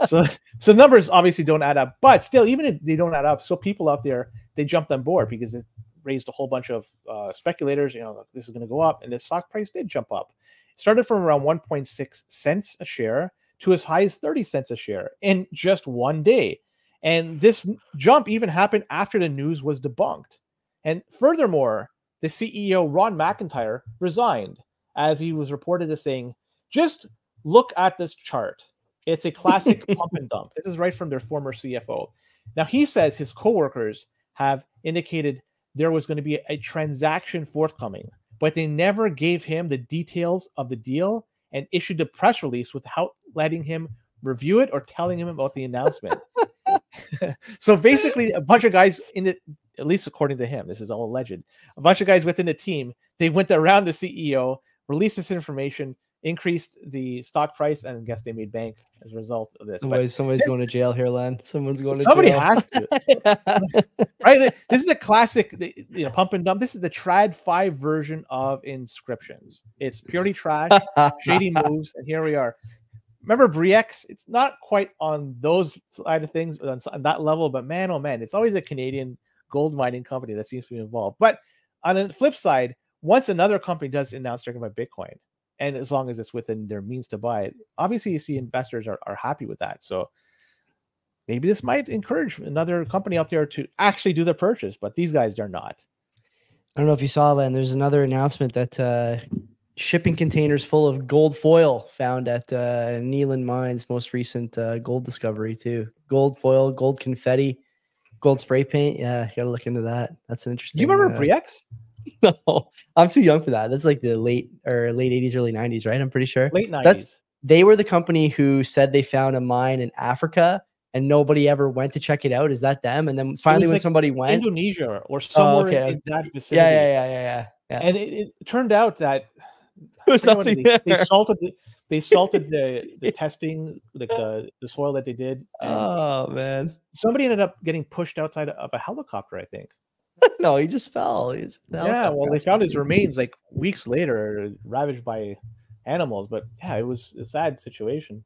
so so numbers obviously don't add up, but still, even if they don't add up, so people out there they jumped on board because it raised a whole bunch of uh, speculators. You know, this is going to go up, and the stock price did jump up. It started from around 1.6 cents a share to as high as 30 cents a share in just one day. And this jump even happened after the news was debunked. And furthermore, the CEO, Ron McIntyre, resigned as he was reported as saying, just look at this chart. It's a classic pump and dump. This is right from their former CFO. Now, he says his coworkers have indicated there was going to be a transaction forthcoming, but they never gave him the details of the deal and issued a press release without letting him review it or telling him about the announcement. so basically, a bunch of guys in it, at least according to him, this is all alleged. A bunch of guys within the team, they went around the CEO, released this information, increased the stock price, and I guess they made bank as a result of this. But Somebody's, going to jail here, Len. Someone's going to somebody jail. has to right? This is a classic, you know, pump and dump. This is the TradFi version of inscriptions. It's purely trash, shady moves, and here we are. Remember Bre-X? It's not quite on those side of things on, on that level, but man, oh man, it's always a Canadian gold mining company that seems to be involved. But on the flip side, once another company does announce they're going to buy Bitcoin, and as long as it's within their means to buy it, obviously you see investors are, are happy with that. So maybe this might encourage another company out there to actually do the purchase, but these guys are not. I don't know if you saw, Len. There's another announcement that uh, shipping containers full of gold foil found at uh, Neelan Mines' most recent uh, gold discovery too. Gold foil, gold confetti, gold spray paint. Yeah, you gotta look into that. That's an interesting. You remember uh, Bre-X? No, I'm too young for that. That's like the late or late 80s, early 90s, right? I'm pretty sure. Late 90s. That's- They were the company who said they found a mine in Africa and nobody ever went to check it out. Is that them? And then finally, when like somebody went, Indonesia or oh, somewhere in- Oh, okay. in that vicinity. yeah, yeah, yeah, yeah, yeah. And it, it turned out that There was I forget what nothing they, they salted the, they salted the the testing like the the soil that they did. Oh man, somebody ended up getting pushed outside of a helicopter, I think. no, he just fell. He's Yeah, well, they found his remains like weeks later, ravaged by animals. But yeah, it was a sad situation.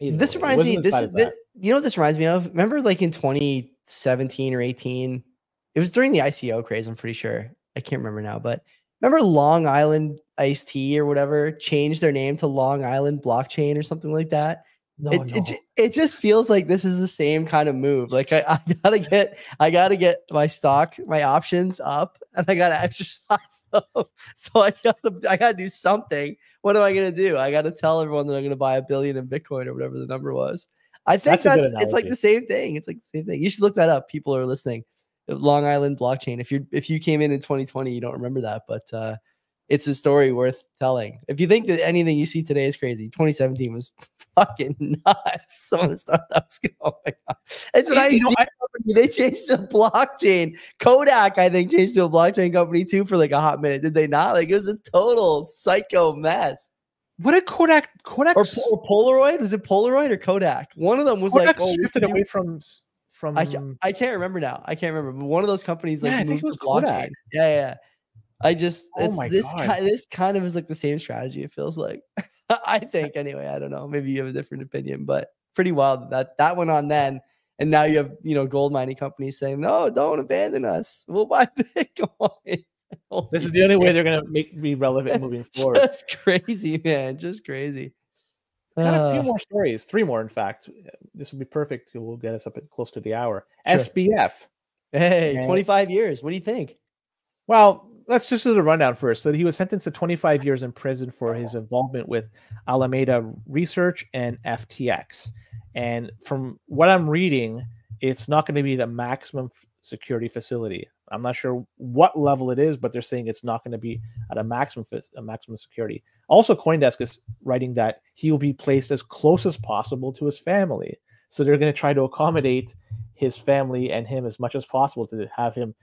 Either This way, reminds me. This, this you know what this reminds me of? Remember, like in 2017 or 18, it was during the ICO craze. I'm pretty sure. I can't remember now, but remember Long Island Iced Tea or whatever changed their name to Long Island Blockchain or something like that. No, it, no. it, it just feels like this is the same kind of move. Like I, I gotta get I gotta get my stock, my options up, and I gotta exercise them. So I gotta I gotta do something. What am I gonna do? I gotta tell everyone that I'm gonna buy a billion in Bitcoin or whatever the number was. I think That's that's, it's like the same thing. It's like the same thing. You should look that up. People are listening. Long Island blockchain. If you if you came in in 2020, you don't remember that, but uh it's a story worth telling. If you think that anything you see today is crazy, 2017 was fucking nuts. Some of the stuff that was going on. It's an You know, I-. They changed to blockchain. Kodak, I think, changed to a blockchain company too for like a hot minute. Did they not? Like it was a total psycho mess. what did Kodak Kodak Or, or Polaroid? Was it Polaroid or Kodak? One of them was Kodak like, oh, shifted away from from I, I can't remember now. I can't remember. But one of those companies like Yeah, moved to was Kodak. blockchain. Yeah, yeah. I just Oh it's, this God. ki- this kind of is like the same strategy. It feels like. I think anyway. I don't know. Maybe you have a different opinion, but pretty wild that that went on then. And now you have you know gold mining companies saying no, don't abandon us. We'll buy Bitcoin. this is the only way they're gonna make be relevant moving forward. That's crazy, man. Just crazy. Got a few Uh, more stories, three more in fact. This will be perfect. We'll get us up at close to the hour. Sure. SBF. hey, Right. 25 years. What do you think? Well, let's just do the rundown first. So he was sentenced to 25 years in prison for his involvement with Alameda Research and FTX. And from what I'm reading, it's not going to be the maximum security facility. I'm not sure what level it is, but they're saying it's not going to be at a maximum a maximum security. Also, CoinDesk is writing that he will be placed as close as possible to his family. So they're going to try to accommodate his family and him as much as possible to have him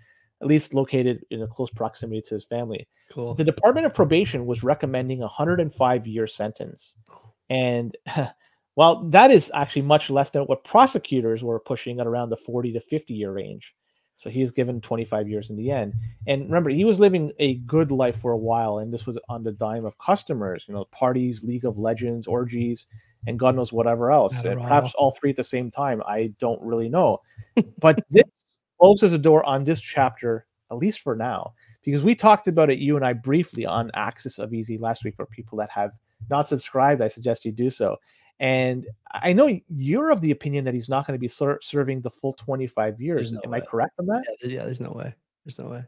at least located in a close proximity to his family. Cool. The Department of Probation was recommending a 105 year sentence. And well, that is actually much less than what prosecutors were pushing at around the 40 to 50 year range. So he is given 25 years in the end. And remember, he was living a good life for a while, and this was on the dime of customers, you know, parties, League of Legends, orgies, and God knows whatever else. And perhaps all three at the same time. I don't really know. But this closes the door on this chapter, at least for now, because we talked about it, you and I, briefly on Axis of Easy last week. For people that have not subscribed, I suggest you do so. And I know you're of the opinion that he's not going to be ser- serving the full 25 years. no Am I correct on that? Yeah, yeah, there's no way. There's no way.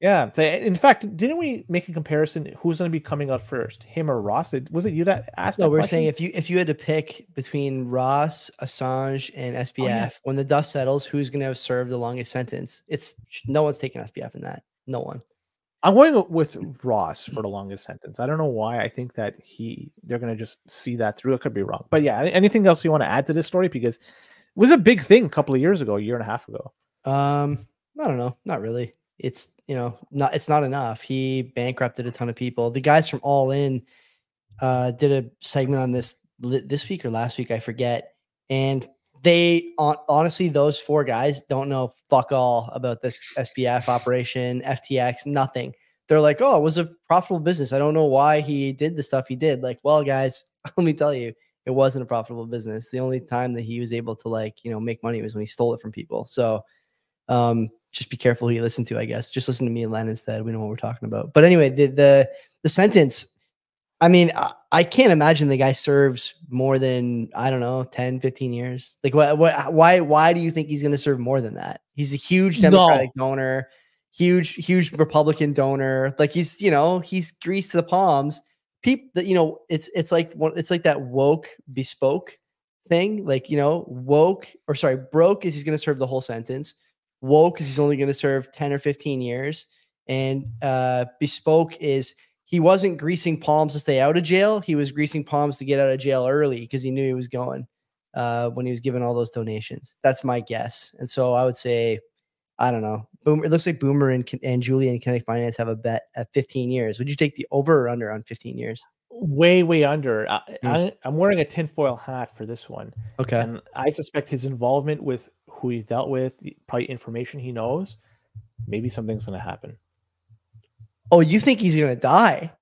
Yeah. So, in fact, didn't we make a comparison? Who's going to be coming out first, him or Ross? Was it you that asked? No, that we're question? saying if you if you had to pick between Ross, Assange, and SBF, Oh, yeah. when the dust settles, who's going to have served the longest sentence? It's no one's taking SBF in that. No one. I'm going with Ross for the longest sentence. I don't know why. I think that he they're going to just see that through. It could be wrong, but yeah. Anything else you want to add to this story because it was a big thing a couple of years ago, a year and a half ago. Um, I don't know. Not really. It's you know not. It's not enough. He bankrupted a ton of people. The guys from All In uh, did a segment on this this week or last week, I forget, and they honestly those four guys don't know fuck all about this SBF operation, FTX, nothing. They're like, oh, it was a profitable business. I don't know why he did the stuff he did. Like, well, guys, let me tell you, it wasn't a profitable business. The only time that he was able to like, you know, make money was when he stole it from people. So um, just be careful who you listen to, I guess. Just listen to me and Len instead. We know what we're talking about. But anyway, the the the sentence, I mean, I, I can't imagine the guy serves more than, I don't know, 10, 15 years. Like what what why why do you think he's gonna serve more than that? He's a huge No. Democratic donor, huge, huge Republican donor. Like he's, you know, he's greased to the palms. People that you know, it's it's like one it's like that woke bespoke thing. Like, you know, woke or sorry, broke is he's gonna serve the whole sentence woke is he's only going to serve 10 or 15 years and uh bespoke is he wasn't greasing palms to stay out of jail he was greasing palms to get out of jail early because he knew he was going uh when he was given all those donations. That's my guess and so i would say i don't know. Boomer it looks like boomer and, and julia and kinetic finance have a bet at 15 years. Would you take the over or under on 15 years? Way, way under. I, Hmm. I, I'm wearing a tinfoil hat for this one, okay. and I suspect his involvement with who he dealt with, probably information he knows, maybe something's going to happen. oh you think he's going to die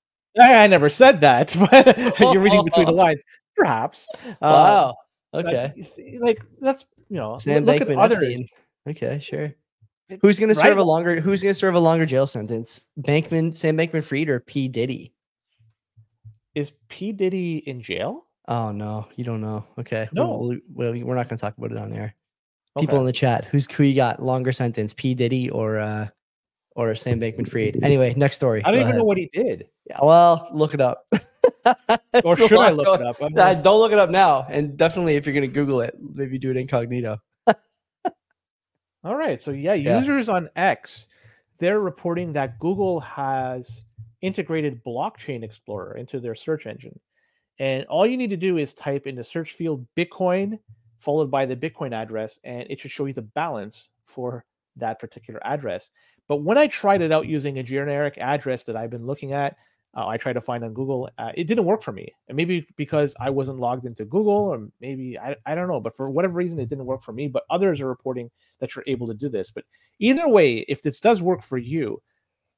I, I never said that, but you're reading between the lines, perhaps. Um, wow but, okay like that's you know, Sam look at Bankman others. Epstein. Okay, sure. It- Who's going to serve a longer? Who's going to serve a longer jail sentence? Bankman, Sam Bankman Fried, or P Diddy? Is P Diddy in jail? Oh no, you don't know. Okay, No. we'll, we'll, we're not going to talk about it on air. People Okay. in the chat, who's who you got? Longer sentence, P Diddy or uh or Sam Bankman Fried? Anyway, next story. I don't Go even ahead. know what he did. Yeah, well, look it up. Or should I look going- it up? Nah, don't look it up now, and definitely if you're going to Google it, maybe do it incognito. All right. So yeah, Yeah. users on X, they're reporting that Google has integrated blockchain explorer into their search engine. And all you need to do is type in the search field Bitcoin followed by the Bitcoin address, and it should show you the balance for that particular address. But when I tried it out using a generic address that I've been looking at, uh, I tried to find on Google, uh, it didn't work for me. And maybe because I wasn't logged into Google, or maybe I, I don't know, but for whatever reason, it didn't work for me. But others are reporting that you're able to do this. But either way, if this does work for you,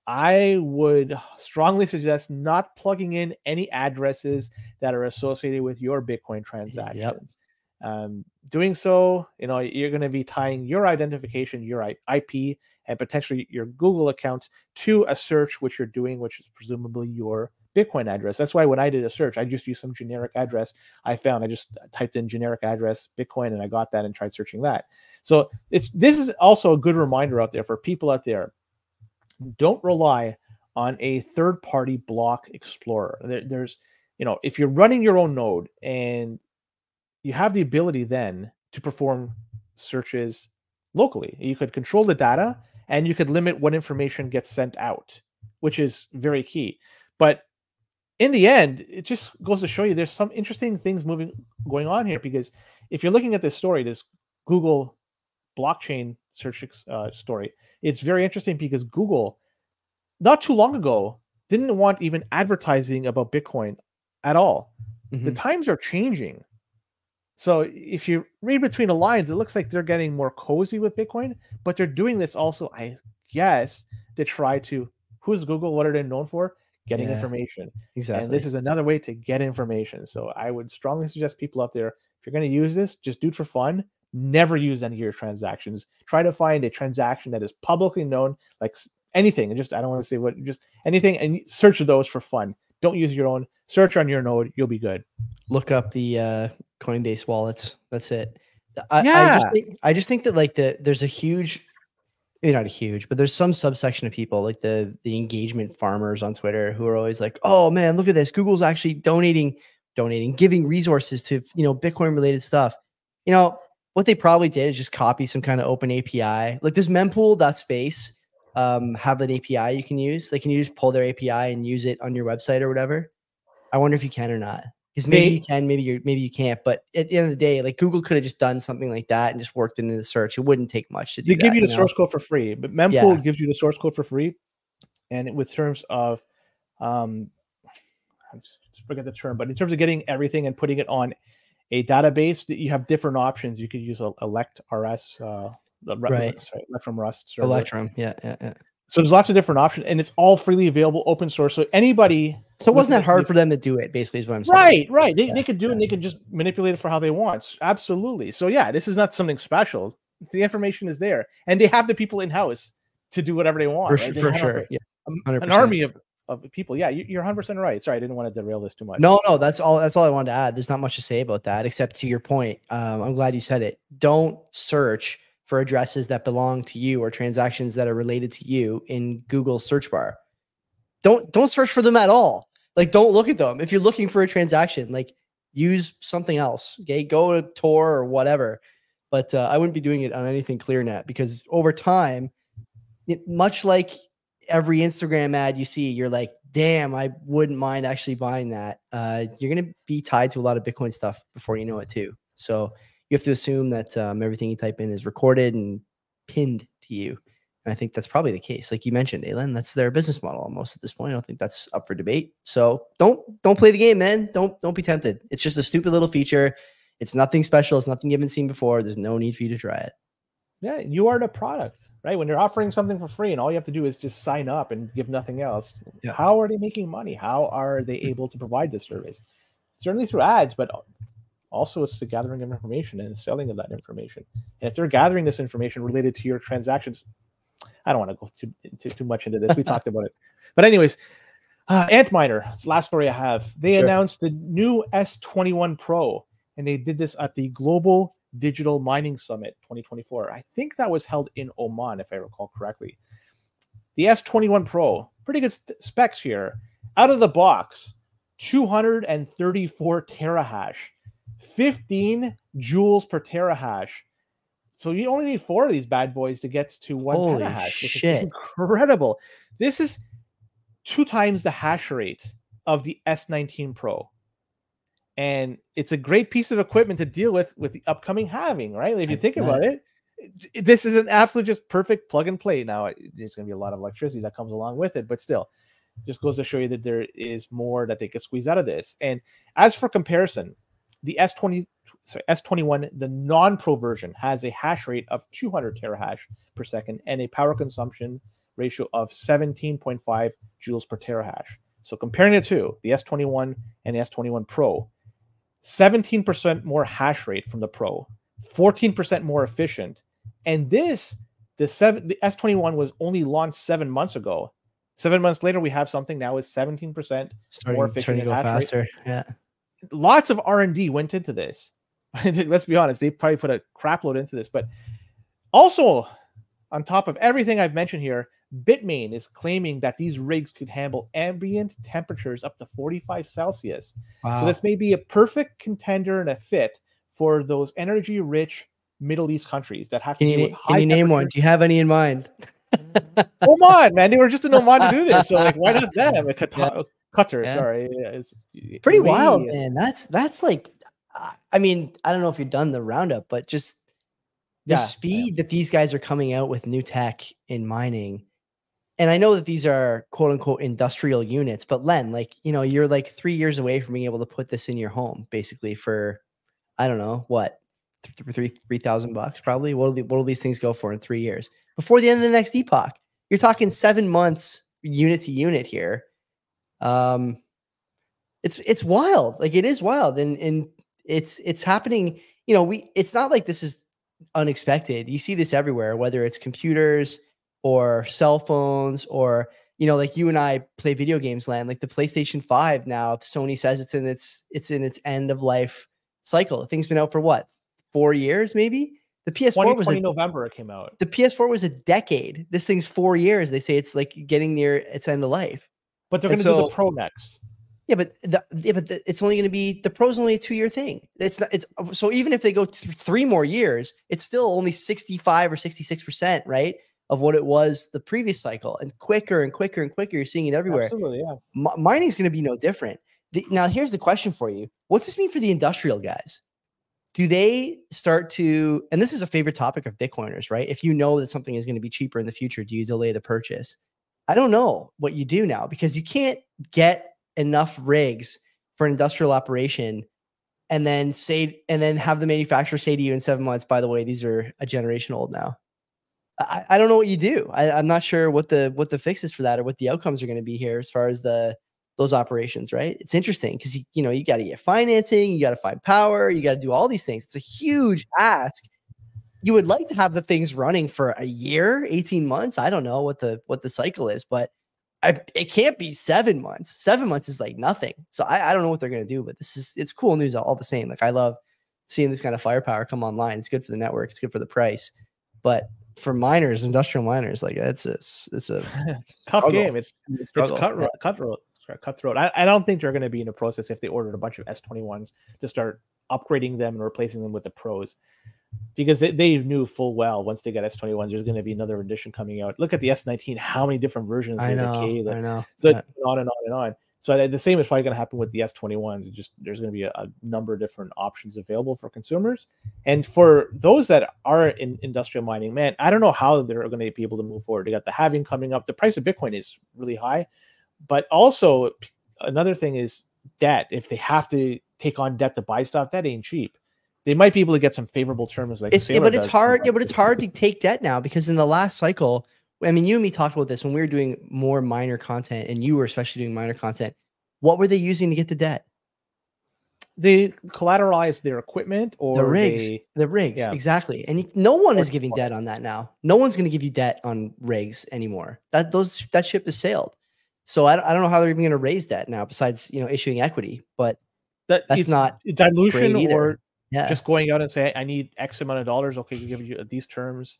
I would strongly suggest not plugging in any addresses that are associated with your Bitcoin transactions. Yep. Um, doing so, you know, you're going to be tying your identification, your IP, and potentially your Google account to a search which you're doing, which is presumably your Bitcoin address. That's why when I did a search, I just used some generic address I found. I just typed in generic address Bitcoin and I got that and tried searching that. So it's this is also a good reminder out there for people out there. Don't rely on a third party block explorer. There, there's, you know, if you're running your own node and you have the ability then to perform searches locally. You could control the data and you could limit what information gets sent out, which is very key. But in the end, it just goes to show you there's some interesting things moving going on here because if you're looking at this story, this Google blockchain search uh, story, it's very interesting because Google, not too long ago, didn't want even advertising about Bitcoin at all. Mm-hmm. The times are changing. So if you read between the lines, it looks like they're getting more cozy with Bitcoin, but they're doing this also, I guess, to try to who's Google? What are they known for? Getting yeah, information. Exactly. And this is another way to get information. So I would strongly suggest people out there, if you're going to use this, just do it for fun. Never use any of your transactions. Try to find a transaction that is publicly known, like anything. And just I don't want to say what, just anything, and search those for fun. Don't use your own. Search on your node. You'll be good. Look up the uh, Coinbase wallets. That's it. I, yeah. I just, think, I just think that like the there's a huge, maybe not a huge, but there's some subsection of people like the the engagement farmers on Twitter who are always like, oh man, look at this. Google's actually donating, donating, giving resources to you know Bitcoin related stuff. You know what they probably did is just copy some kind of open API. Like does mempool.space um, have an API you can use? Like can you just pull their API and use it on your website or whatever? I wonder if you can or not. Because maybe they, you can, maybe you maybe you can't. But at the end of the day, like Google could have just done something like that and just worked into the search. It wouldn't take much to do. They give that, you the you know? source code for free, but Mempool yeah. gives you the source code for free, and with terms of, um, I forget the term, but in terms of getting everything and putting it on a database, you have different options. You could use a Elect RS, uh, right? Sorry, Electrum Rust. Server. Electrum, yeah, yeah, yeah. So there's lots of different options, and it's all freely available, open source. So anybody. So it wasn't that hard for them to do it. Basically, is what I'm saying. Right, right. They, yeah, they could do it. and They could just manipulate it for how they want. Absolutely. So yeah, this is not something special. The information is there, and they have the people in house to do whatever they want. For, right? they for sure. yeah. 100%. An army of, of people. Yeah, you, are 100 percent right. Sorry, I didn't want to derail this too much. No, no, that's all. That's all I wanted to add. There's not much to say about that, except to your point. Um, I'm glad you said it. Don't search for addresses that belong to you or transactions that are related to you in Google's search bar. Don't don't search for them at all. Like don't look at them. If you're looking for a transaction, like use something else. Okay, go to Tor or whatever. But uh, I wouldn't be doing it on anything ClearNet because over time, it, much like every Instagram ad you see, you're like, damn, I wouldn't mind actually buying that. Uh, you're gonna be tied to a lot of Bitcoin stuff before you know it too. So you have to assume that um, everything you type in is recorded and pinned to you. And I think that's probably the case. Like you mentioned, Alan, that's their business model almost at this point. I don't think that's up for debate. So don't don't play the game, man. Don't don't be tempted. It's just a stupid little feature. It's nothing special. It's nothing you haven't seen before. There's no need for you to try it. Yeah, you are the product, right? When you're offering something for free and all you have to do is just sign up and give nothing else. Yeah. How are they making money? How are they able to provide this service? Certainly through ads, but also it's the gathering of information and the selling of that information. And if they're gathering this information related to your transactions, I don't want to go too, too, too much into this. We talked about it. But anyways, uh, Antminer, it's the last story I have. They sure. announced the new S21 Pro, and they did this at the Global Digital Mining Summit 2024. I think that was held in Oman, if I recall correctly. The S21 Pro, pretty good st- specs here. Out of the box, 234 terahash 15 joules per terahash. So you only need four of these bad boys to get to one Holy terahash, which shit. is incredible. This is two times the hash rate of the S19 Pro. And it's a great piece of equipment to deal with with the upcoming halving, right? If you think about it, this is an absolute just perfect plug and play. Now there's going to be a lot of electricity that comes along with it, but still, just goes to show you that there is more that they could squeeze out of this. And as for comparison, the S20 sorry S21 the non-pro version has a hash rate of 200 terahash per second and a power consumption ratio of 17.5 joules per terahash. So comparing the two, the S21 and the S21 Pro, 17% more hash rate from the Pro, 14% more efficient, and this the seven the S21 was only launched seven months ago. Seven months later, we have something now is 17% Starting, more efficient. starting to go hash rate. faster. Yeah. Lots of R and D went into this. Let's be honest, they probably put a crap load into this. But also, on top of everything I've mentioned here, Bitmain is claiming that these rigs could handle ambient temperatures up to 45 Celsius. Wow. So this may be a perfect contender and a fit for those energy-rich Middle East countries that have to can you, with na- high can you name one? Do you have any in mind? Oman, man, they were just in Oman to do this. So like, why not them? Like, Qatar, Qatar Yeah. sorry, yeah, it's Pretty way- wild, man. That's that's like, I- mean, I don't know if you've done the roundup, but just the Yeah, speed that these guys are coming out with new tech in mining. And I know that these are quote unquote industrial units, but Len, like, you know, you're like three years away from being able to put this in your home basically for, I don't know, what, three, 3,000 bucks probably. What will, the, what will these things go for in three years before the end of the next epoch? You're talking seven months unit to unit here. Um, it's, it's wild. Like it is wild. And, and it's, it's happening, you know, we, it's not like this is unexpected. You see this everywhere, whether it's computers or cell phones or you know, like you and I play video games Len, like the PlayStation 5 now, Sony says it's in its it's in its end of life cycle. The thing's been out for what? 4 years maybe? The PS4 was in November it came out. the PS4 was a decade. This thing's 4 years. They say it's like getting near its end of life. But they're going to do so- the Pro next. Yeah, but the, yeah, but the, it's only going to be the pro's only a two year thing. It's not. It's so even if they go th- three more years, it's still only sixty five or sixty six percent, right, of what it was the previous cycle, and quicker and quicker and quicker. You're seeing it everywhere. Absolutely, yeah. Mi- mining's going to be no different. The, now, here's the question for you: What's this mean for the industrial guys? Do they start to? And this is a favorite topic of Bitcoiners, right? If you know that something is going to be cheaper in the future, do you delay the purchase? I don't know what you do now because you can't get enough rigs for an industrial operation and then say and then have the manufacturer say to you in seven months by the way these are a generation old now. I, I don't know what you do. I, i'm not sure what the what the fix is for that or what the outcomes are going to be here as far as the those operations right? It's interesting because you, you know you got to get financing you got to find power you got to do all these things. It's a huge ask you would like to have the things running for a year 18 months i don't know what the what the cycle is but I, it can't be seven months. Seven months is like nothing. So I, I don't know what they're gonna do, but this is it's cool news all the same. Like I love seeing this kind of firepower come online. It's good for the network. It's good for the price. But for miners, industrial miners, like it's a it's a Tough Struggle. game. It's it's Struggle, yeah. cutthroat. Cutthroat. Cutthroat. I, I don't think they're going to be in a process if they ordered a bunch of S21s to start upgrading them and replacing them with the pros, because they, they knew full well once they got S21s, there's going to be another edition coming out. Look at the S19. How many different versions? I know, K, I know. so yeah. on and on and on. So the same is probably going to happen with the S21s. It Just there's going to be a, a number of different options available for consumers, and for those that are in industrial mining, man, I don't know how they're going to be able to move forward. They got the halving coming up. The price of Bitcoin is really high, but also another thing is debt. If they have to take on debt to buy stuff, that ain't cheap. They might be able to get some favorable terms, like it's yeah, but it's hard. Yeah, but it's hard to take debt now because in the last cycle, I mean, you and me talked about this when we were doing more miner content, and you were especially doing miner content. What were they using to get the debt? They collateralized their equipment or the rigs, they- the rigs, yeah. exactly. And you- no one is giving debt on that now. No one's going to give you debt on rigs anymore. That those that ship has sailed. So I, don't- I don't know how they're even going to raise that now. Besides, you know, issuing equity, but that that's not dilution or yeah, just going out and say I need X amount of dollars. Okay, we give you these terms.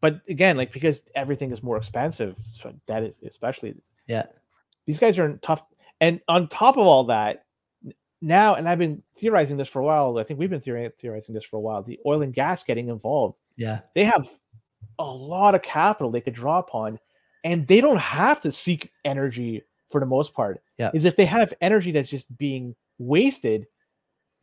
But again, like because everything is more expensive, so that is especially yeah, these guys are in tough. And on top of all that, now and I've been theorizing this for a while. I think we've been theori- theorizing this for a while. The oil and gas getting involved, yeah. they have a lot of capital they could draw upon, and they don't have to seek energy for the most part. Yeah. Is if they have energy that's just being wasted,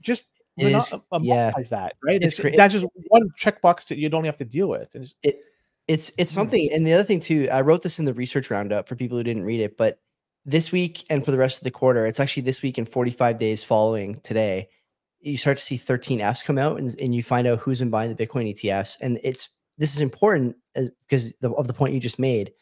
just is- uh, yeah. that, right? It's It's, that's just one checkbox that you don't have to deal with. And it's- it it's it's Hmm. something and the other thing too i wrote this in the research roundup for people who didn't read it but this week and for the rest of the quarter it's actually this week and 45 days following today you start to see 13 f's come out and, and you find out who's been buying the bitcoin etfs and it's this is important as, because the, of the point you just made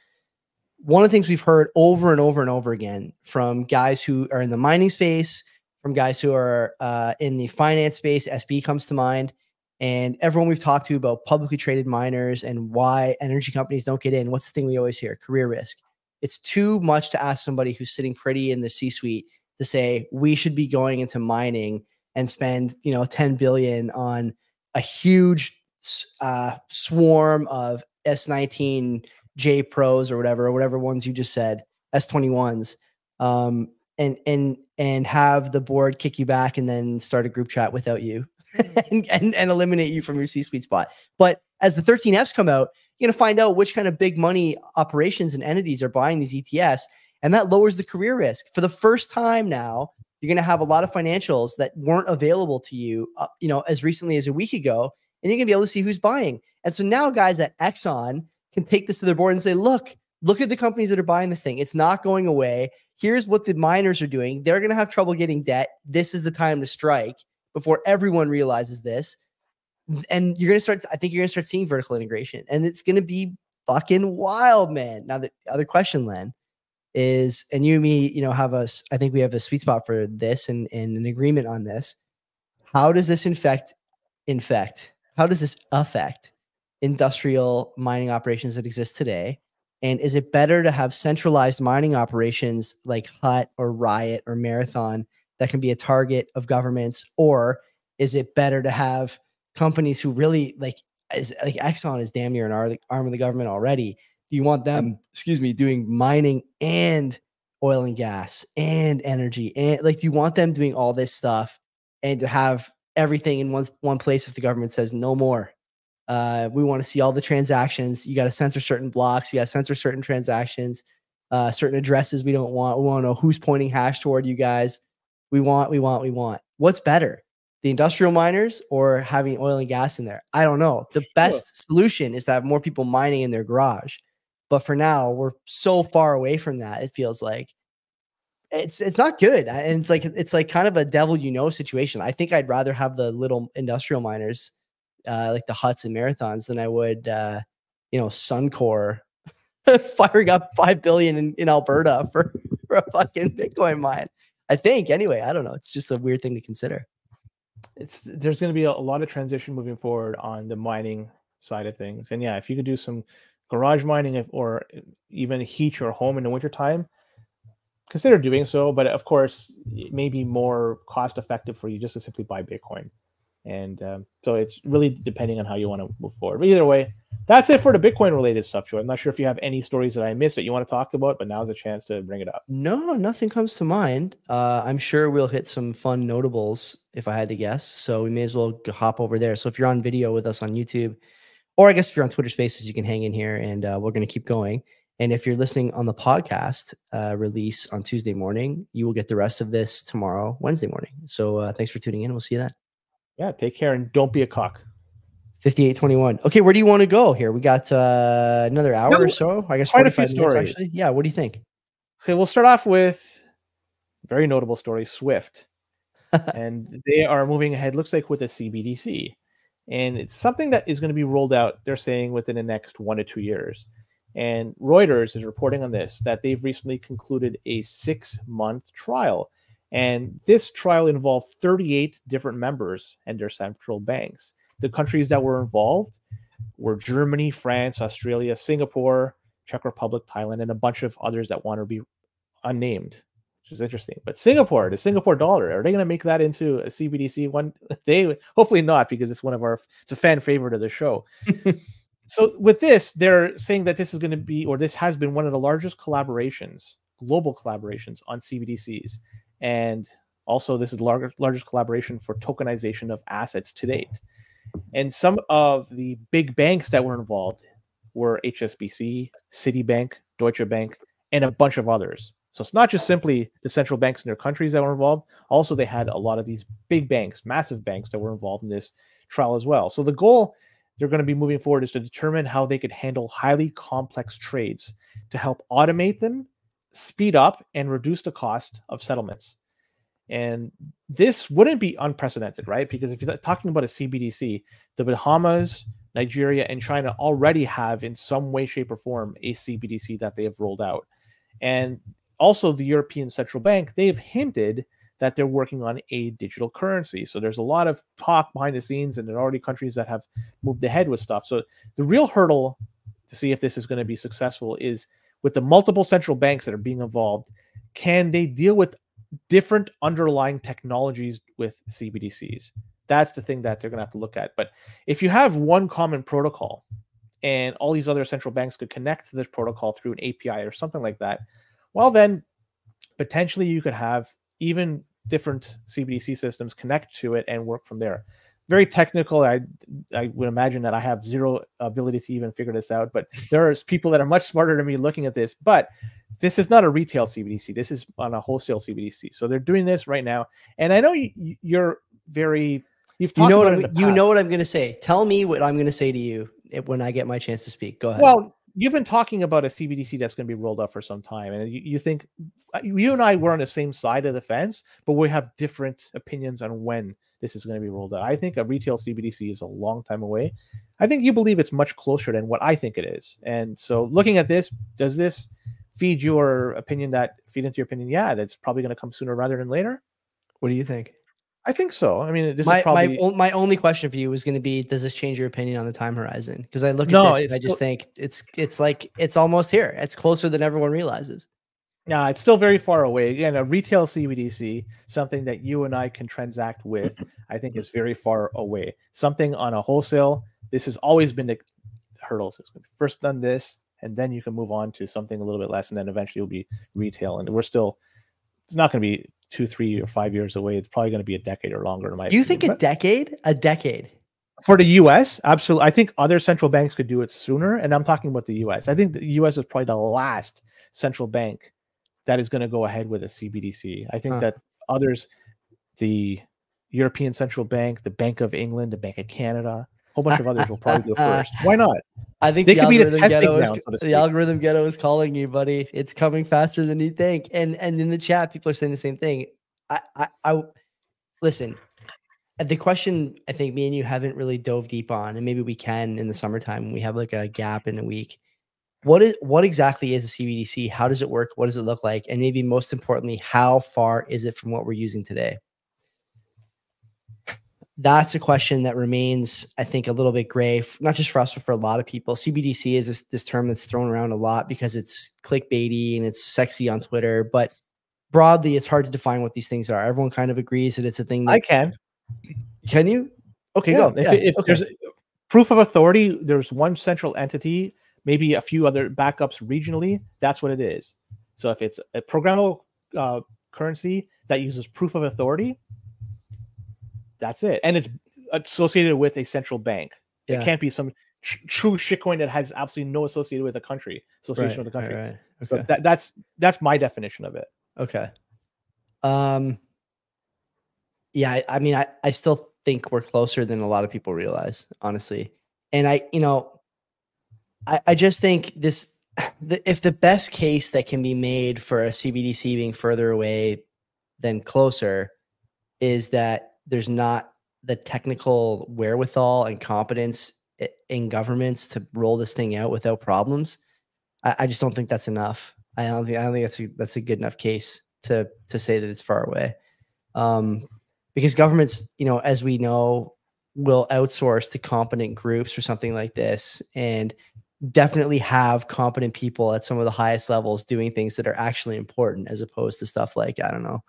one of the things we've heard over and over and over again from guys who are in the mining space from guys who are uh, in the finance space sb comes to mind and everyone we've talked to about publicly traded miners and why energy companies don't get in what's the thing we always hear? Career risk. It's too much to ask somebody who's sitting pretty in the c suite to say we should be going into mining and spend you know 10 billion on a huge uh, swarm of s19 j pros or whatever or whatever ones you just said s21s um, and and and have the board kick you back and then start a group chat without you and, and, and eliminate you from your C-suite spot. But as the 13Fs come out, you're going to find out which kind of big money operations and entities are buying these ETFs, and that lowers the career risk. For the first time now, you're going to have a lot of financials that weren't available to you, uh, you know, as recently as a week ago, and you're going to be able to see who's buying. And so now guys at Exxon can take this to their board and say, look, look at the companies that are buying this thing. It's not going away. Here's what the miners are doing. They're going to have trouble getting debt. This is the time to strike before everyone realizes this. And you're going to start, I think you're going to start seeing vertical integration and it's going to be fucking wild, man. Now, the other question, Len, is, and you and me, you know, have us, I think we have a sweet spot for this and, and an agreement on this. How does this infect, infect, how does this affect industrial mining operations that exist today? And is it better to have centralized mining operations like Hut or Riot or Marathon that can be a target of governments, or is it better to have companies who really like is like Exxon is damn near an arm of the government already? Do you want them, excuse me, doing mining and oil and gas and energy and like do you want them doing all this stuff and to have everything in one one place if the government says no more? Uh, we want to see all the transactions. You got to censor certain blocks. You got to censor certain transactions, uh, certain addresses we don't want. We want to know who's pointing hash toward you guys. We want, we want, we want. What's better, the industrial miners or having oil and gas in there? I don't know. The best solution is to have more people mining in their garage. But for now, we're so far away from that. It feels like it's it's not good, and it's like it's like kind of a devil you know situation. I think I'd rather have the little industrial miners, uh, like the huts and marathons, than I would, uh, you know, Suncor firing up five billion in, in Alberta for, for a fucking Bitcoin mine. I think anyway. I don't know. It's just a weird thing to consider. it's there's going to be a, a lot of transition moving forward on the mining side of things. And yeah, if you could do some garage mining if, or even heat your home in the wintertime, consider doing so. But of course, it may be more cost effective for you just to simply buy Bitcoin. And um, so it's really depending on how you want to move forward. But either way, that's it for the Bitcoin related stuff, Joe. I'm not sure if you have any stories that I missed that you want to talk about, but now's a chance to bring it up. No, nothing comes to mind. Uh, I'm sure we'll hit some fun notables if I had to guess. So we may as well hop over there. So if you're on video with us on YouTube, or I guess if you're on Twitter Spaces, you can hang in here, and uh, we're going to keep going. And if you're listening on the podcast uh, release on Tuesday morning, you will get the rest of this tomorrow, Wednesday morning. So uh, thanks for tuning in. We'll see you then. Yeah, take care and don't be a cock. 5821. Okay, where do you want to go here? We got uh, another hour No, or so. I guess quite a few 45 minutes stories. actually. Yeah, what do you think? Okay, we'll start off with very notable story Swift. and they are moving ahead, looks like with a CBDC. And it's something that is going to be rolled out, they're saying, within the next one to two years. And Reuters is reporting on this that they've recently concluded a six month trial. And this trial involved 38 different members and their central banks. The countries that were involved were Germany, France, Australia, Singapore, Czech Republic, Thailand, and a bunch of others that want to be unnamed, which is interesting. But Singapore, the Singapore dollar, are they going to make that into a CBDC one? They hopefully not, because it's one of our it's a fan favorite of the show. so with this, they're saying that this is going to be, or this has been one of the largest collaborations, global collaborations on CBDCs, and also this is the largest largest collaboration for tokenization of assets to date. And some of the big banks that were involved were HSBC, Citibank, Deutsche Bank, and a bunch of others. So it's not just simply the central banks in their countries that were involved. Also, they had a lot of these big banks, massive banks that were involved in this trial as well. So the goal they're going to be moving forward is to determine how they could handle highly complex trades to help automate them, speed up, and reduce the cost of settlements. And this wouldn't be unprecedented, right? Because if you're talking about a CBDC, the Bahamas, Nigeria, and China already have, in some way, shape, or form, a CBDC that they have rolled out. And also, the European Central Bank, they've hinted that they're working on a digital currency. So there's a lot of talk behind the scenes, and there are already countries that have moved ahead with stuff. So the real hurdle to see if this is going to be successful is with the multiple central banks that are being involved, can they deal with different underlying technologies with CBDCs? That's the thing that they're going to have to look at. But if you have one common protocol and all these other central banks could connect to this protocol through an API or something like that, well, then potentially you could have even different CBDC systems connect to it and work from there. Very technical. I I would imagine that I have zero ability to even figure this out, but there's people that are much smarter than me looking at this. But this is not a retail CBDC. This is on a wholesale CBDC. So they're doing this right now. And I know you, you're very you've you know what I'm, you know what I'm going to say. Tell me what I'm going to say to you when I get my chance to speak. Go ahead. Well, you've been talking about a CBDC that's going to be rolled out for some time, and you, you, think uh, you and I were on the same side of the fence, but we have different opinions on when this is going to be rolled out. I think a retail CBDC is a long time away. I think you believe it's much closer than what I think it is. And so, mm-hmm. looking at this, does this feed your opinion that feed into your opinion? Yeah, that's probably going to come sooner rather than later. What do you think? I think so. I mean, this my, is probably my, my only question for you was going to be: Does this change your opinion on the time horizon? Because I look at no, this, I just think it's it's like it's almost here. It's closer than everyone realizes. Yeah, it's still very far away. Again, a retail CBDC, something that you and I can transact with, I think is very far away. Something on a wholesale, this has always been the hurdles. First done this, and then you can move on to something a little bit less, and then eventually you'll be retail. And we're still, it's not going to be two, three, or five years away. It's probably going to be a decade or longer. In my you opinion. think a decade? A decade for the U.S. Absolutely, I think other central banks could do it sooner. And I'm talking about the U.S. I think the U.S. is probably the last central bank that is going to go ahead with a CBDC. I think huh. that others, the European Central Bank, the Bank of England, the Bank of Canada, a whole bunch of others will probably go first. Why not? I think they the algorithm, the ghetto is, ground, so the algorithm ghetto is calling you, buddy. It's coming faster than you think. And and in the chat, people are saying the same thing. I I, I listen. Uh, the question I think me and you haven't really dove deep on, and maybe we can in the summertime when we have like a gap in a week. What is what exactly is a CBDC? How does it work? What does it look like? And maybe most importantly, how far is it from what we're using today? that's a question that remains, I think, a little bit gray, not just for us, but for a lot of people. CBDC is this, this term that's thrown around a lot because it's clickbaity and it's sexy on Twitter. But broadly, it's hard to define what these things are. Everyone kind of agrees that it's a thing. That, I can. Can you? Okay, yeah, go. If, yeah, if okay. there's proof of authority, there's one central entity, maybe a few other backups regionally. That's what it is. So if it's a programmable uh, currency that uses proof of authority, that's it, and it's associated with a central bank. Yeah. It can't be some tr- true shitcoin that has absolutely no associated with a country association right, with the country. Right, right. Okay. So that, that's that's my definition of it. Okay. Um. Yeah, I, I mean, I I still think we're closer than a lot of people realize, honestly. And I, you know, I I just think this the, if the best case that can be made for a CBDC being further away than closer is that there's not the technical wherewithal and competence in governments to roll this thing out without problems. I, I just don't think that's enough. I don't think I don't think that's a, that's a good enough case to to say that it's far away. Um, because governments, you know, as we know, will outsource to competent groups for something like this, and definitely have competent people at some of the highest levels doing things that are actually important, as opposed to stuff like I don't know,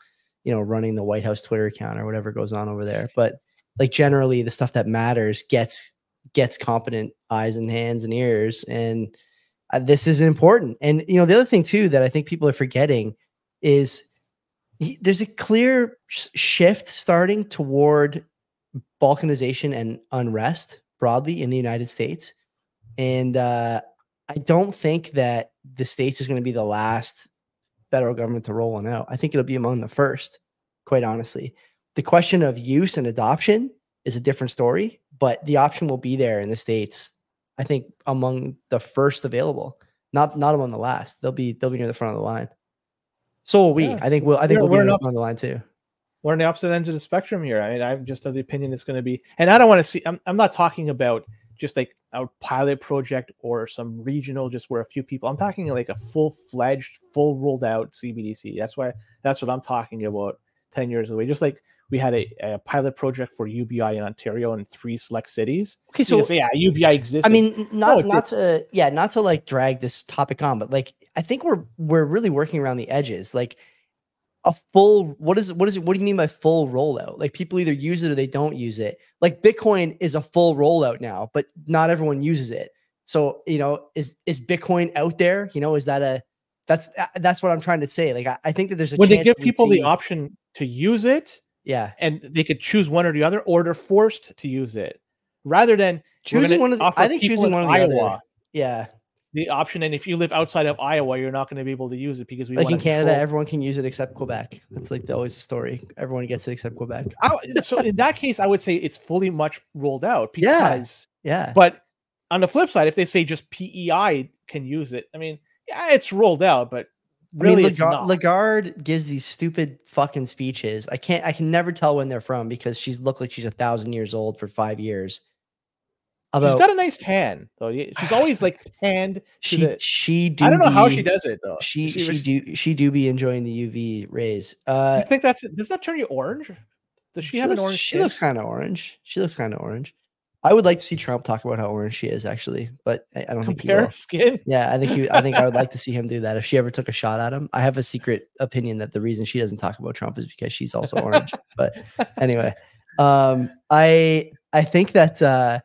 you know, running the White House Twitter account or whatever goes on over there. But like generally the stuff that matters gets gets competent eyes and hands and ears and uh, this is important. And you know, the other thing too that I think people are forgetting is there's a clear shift starting toward balkanization and unrest broadly in the United States. And uh, I don't think that the states is going to be the last federal government to roll one out. I think it'll be among the first, quite honestly. The question of use and adoption is a different story, but the option will be there in the states. I think among the first available, not not among the last. They'll be they'll be near the front of the line. So will we. Yeah, I think we'll I think we're- we'll be near the front of the line too. we're on the opposite ends of the spectrum here. I mean, I'm just of the opinion it's going to be, and I don't want to see. I'm, I'm not talking about just like a pilot project or some regional, just where a few people. I'm talking like a full fledged, full rolled out CBDC. That's why that's what I'm talking about. Ten years away, just like we had a, a pilot project for UBI in Ontario in three select cities. Okay, So so yeah, UBI exists. I mean, not oh, it not to yeah, not to like drag this topic on, but like I think we're we're really working around the edges. Like a full what is what is it? What do you mean by full rollout? Like people either use it or they don't use it. Like Bitcoin is a full rollout now, but not everyone uses it. So you know, is is Bitcoin out there? You know, is that a that's uh, that's what I'm trying to say. Like I, I think that there's a when they give people the option to use it, yeah, and they could choose one or the other, or they're forced to use it, rather than choosing one of the, I think choosing one of the Iowa other. Yeah, the option. And if you live outside of Iowa, you're not going to be able to use it because we like in Canada, control- everyone can use it except Quebec. That's like the, always the story. Everyone gets it except Quebec. I- so in that case, I would say it's fully much rolled out Yeah. because. Yeah. But on the flip side, if they say just PEI can use it, I mean, yeah, it's rolled out, but really, I mean, it's Lagarde, not. Lagarde gives these stupid fucking speeches. I can't. I can never tell when they're from because she's looked like she's a thousand years old for five years. She's About got a nice tan, though. She's always like tanned. she the- she do I don't know how she does it though. She Is she do she do be enjoying the UV rays. Uh, I think that's does that turn you orange? Does she, have looks, an orange? She looks kind of orange. She looks kind of orange. I would like to see Trump talk about how orange she is, actually, but I, I don't think he will. skin. Yeah, I think he, I think I would like to see him do that if she ever took a shot at him. I have a secret opinion that the reason she doesn't talk about Trump is because she's also orange. but anyway, um, I I think that uh,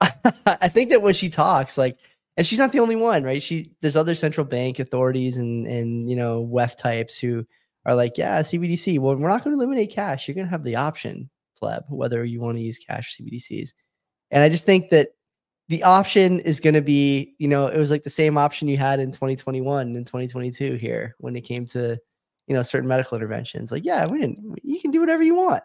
I think that when she talks, like, and she's not the only one, right? She there's other central bank authorities and and you know WEF types who are like, yeah, CBDC. Well, we're not going to eliminate cash. You're going to have the option, pleb, whether you want to use cash CBDCs. And I just think that the option is going to be, you know, it was like the same option you had in 2021 and 2022 here when it came to, you know, certain medical interventions. Like, yeah, we didn't, you can do whatever you want,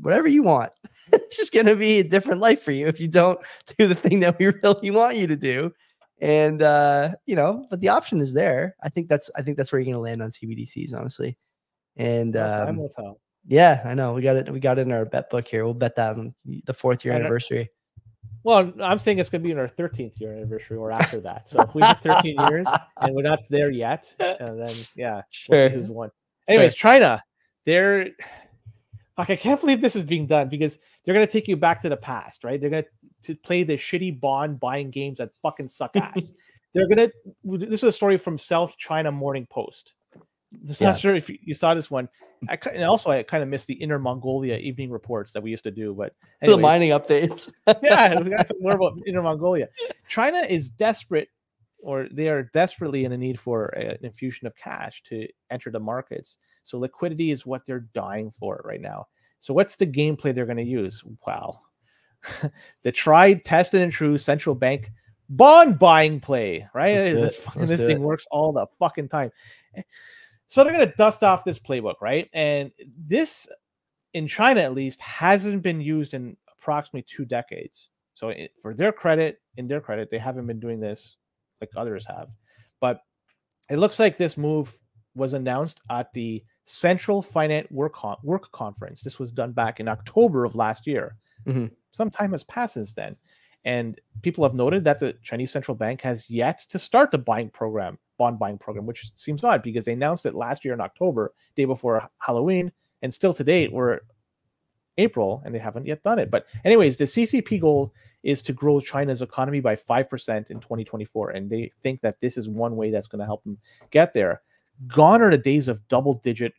whatever you want. it's just going to be a different life for you if you don't do the thing that we really want you to do. And, uh, you know, but the option is there. I think that's, I think that's where you're going to land on CBDCs, honestly. And, Well, time um, will tell. yeah, I know we got it. We got it in our bet book here. We'll bet that on the fourth year uh, anniversary. Well, I'm saying it's going to be in our 13th year anniversary or after that. So if we have 13 years and we're not there yet, uh, then yeah, we'll see who's won. Anyways, China, they're like I can't believe this is being done because they're going to take you back to the past, right? They're going to play the shitty bond buying games that fucking suck ass. they're going to. This is a story from South China Morning Post. Just Yeah. not sure if you, you saw this one. I and also I kind of missed the Inner Mongolia evening reports that we used to do, but the mining updates. yeah, we got some more about Inner Mongolia. China is desperate, or they are desperately in the need for a- an infusion of cash to enter the markets. So liquidity is what they're dying for right now. So what's the gameplay they're going to use? Wow, the tried, tested, and true central bank bond buying play. Right, Let's this, fucking- this thing it. works all the fucking time. So they're going to dust off this playbook, right? And this in China at least hasn't been used in approximately two decades. So it, for their credit, in their credit, they haven't been doing this like others have. But it looks like this move was announced at the Central Finance Work Con- Work Conference. This was done back in October of last year. Mhm. Some time has passed since then, and people have noted that the Chinese central bank has yet to start the buying program, bond buying program, which seems odd because they announced it last year in October, day before Halloween, and still to date we're April and they haven't yet done it. But anyways, the CCP goal is to grow China's economy by 5% in 2024 and they think that this is one way that's going to help them get there. Gone are the days of double digit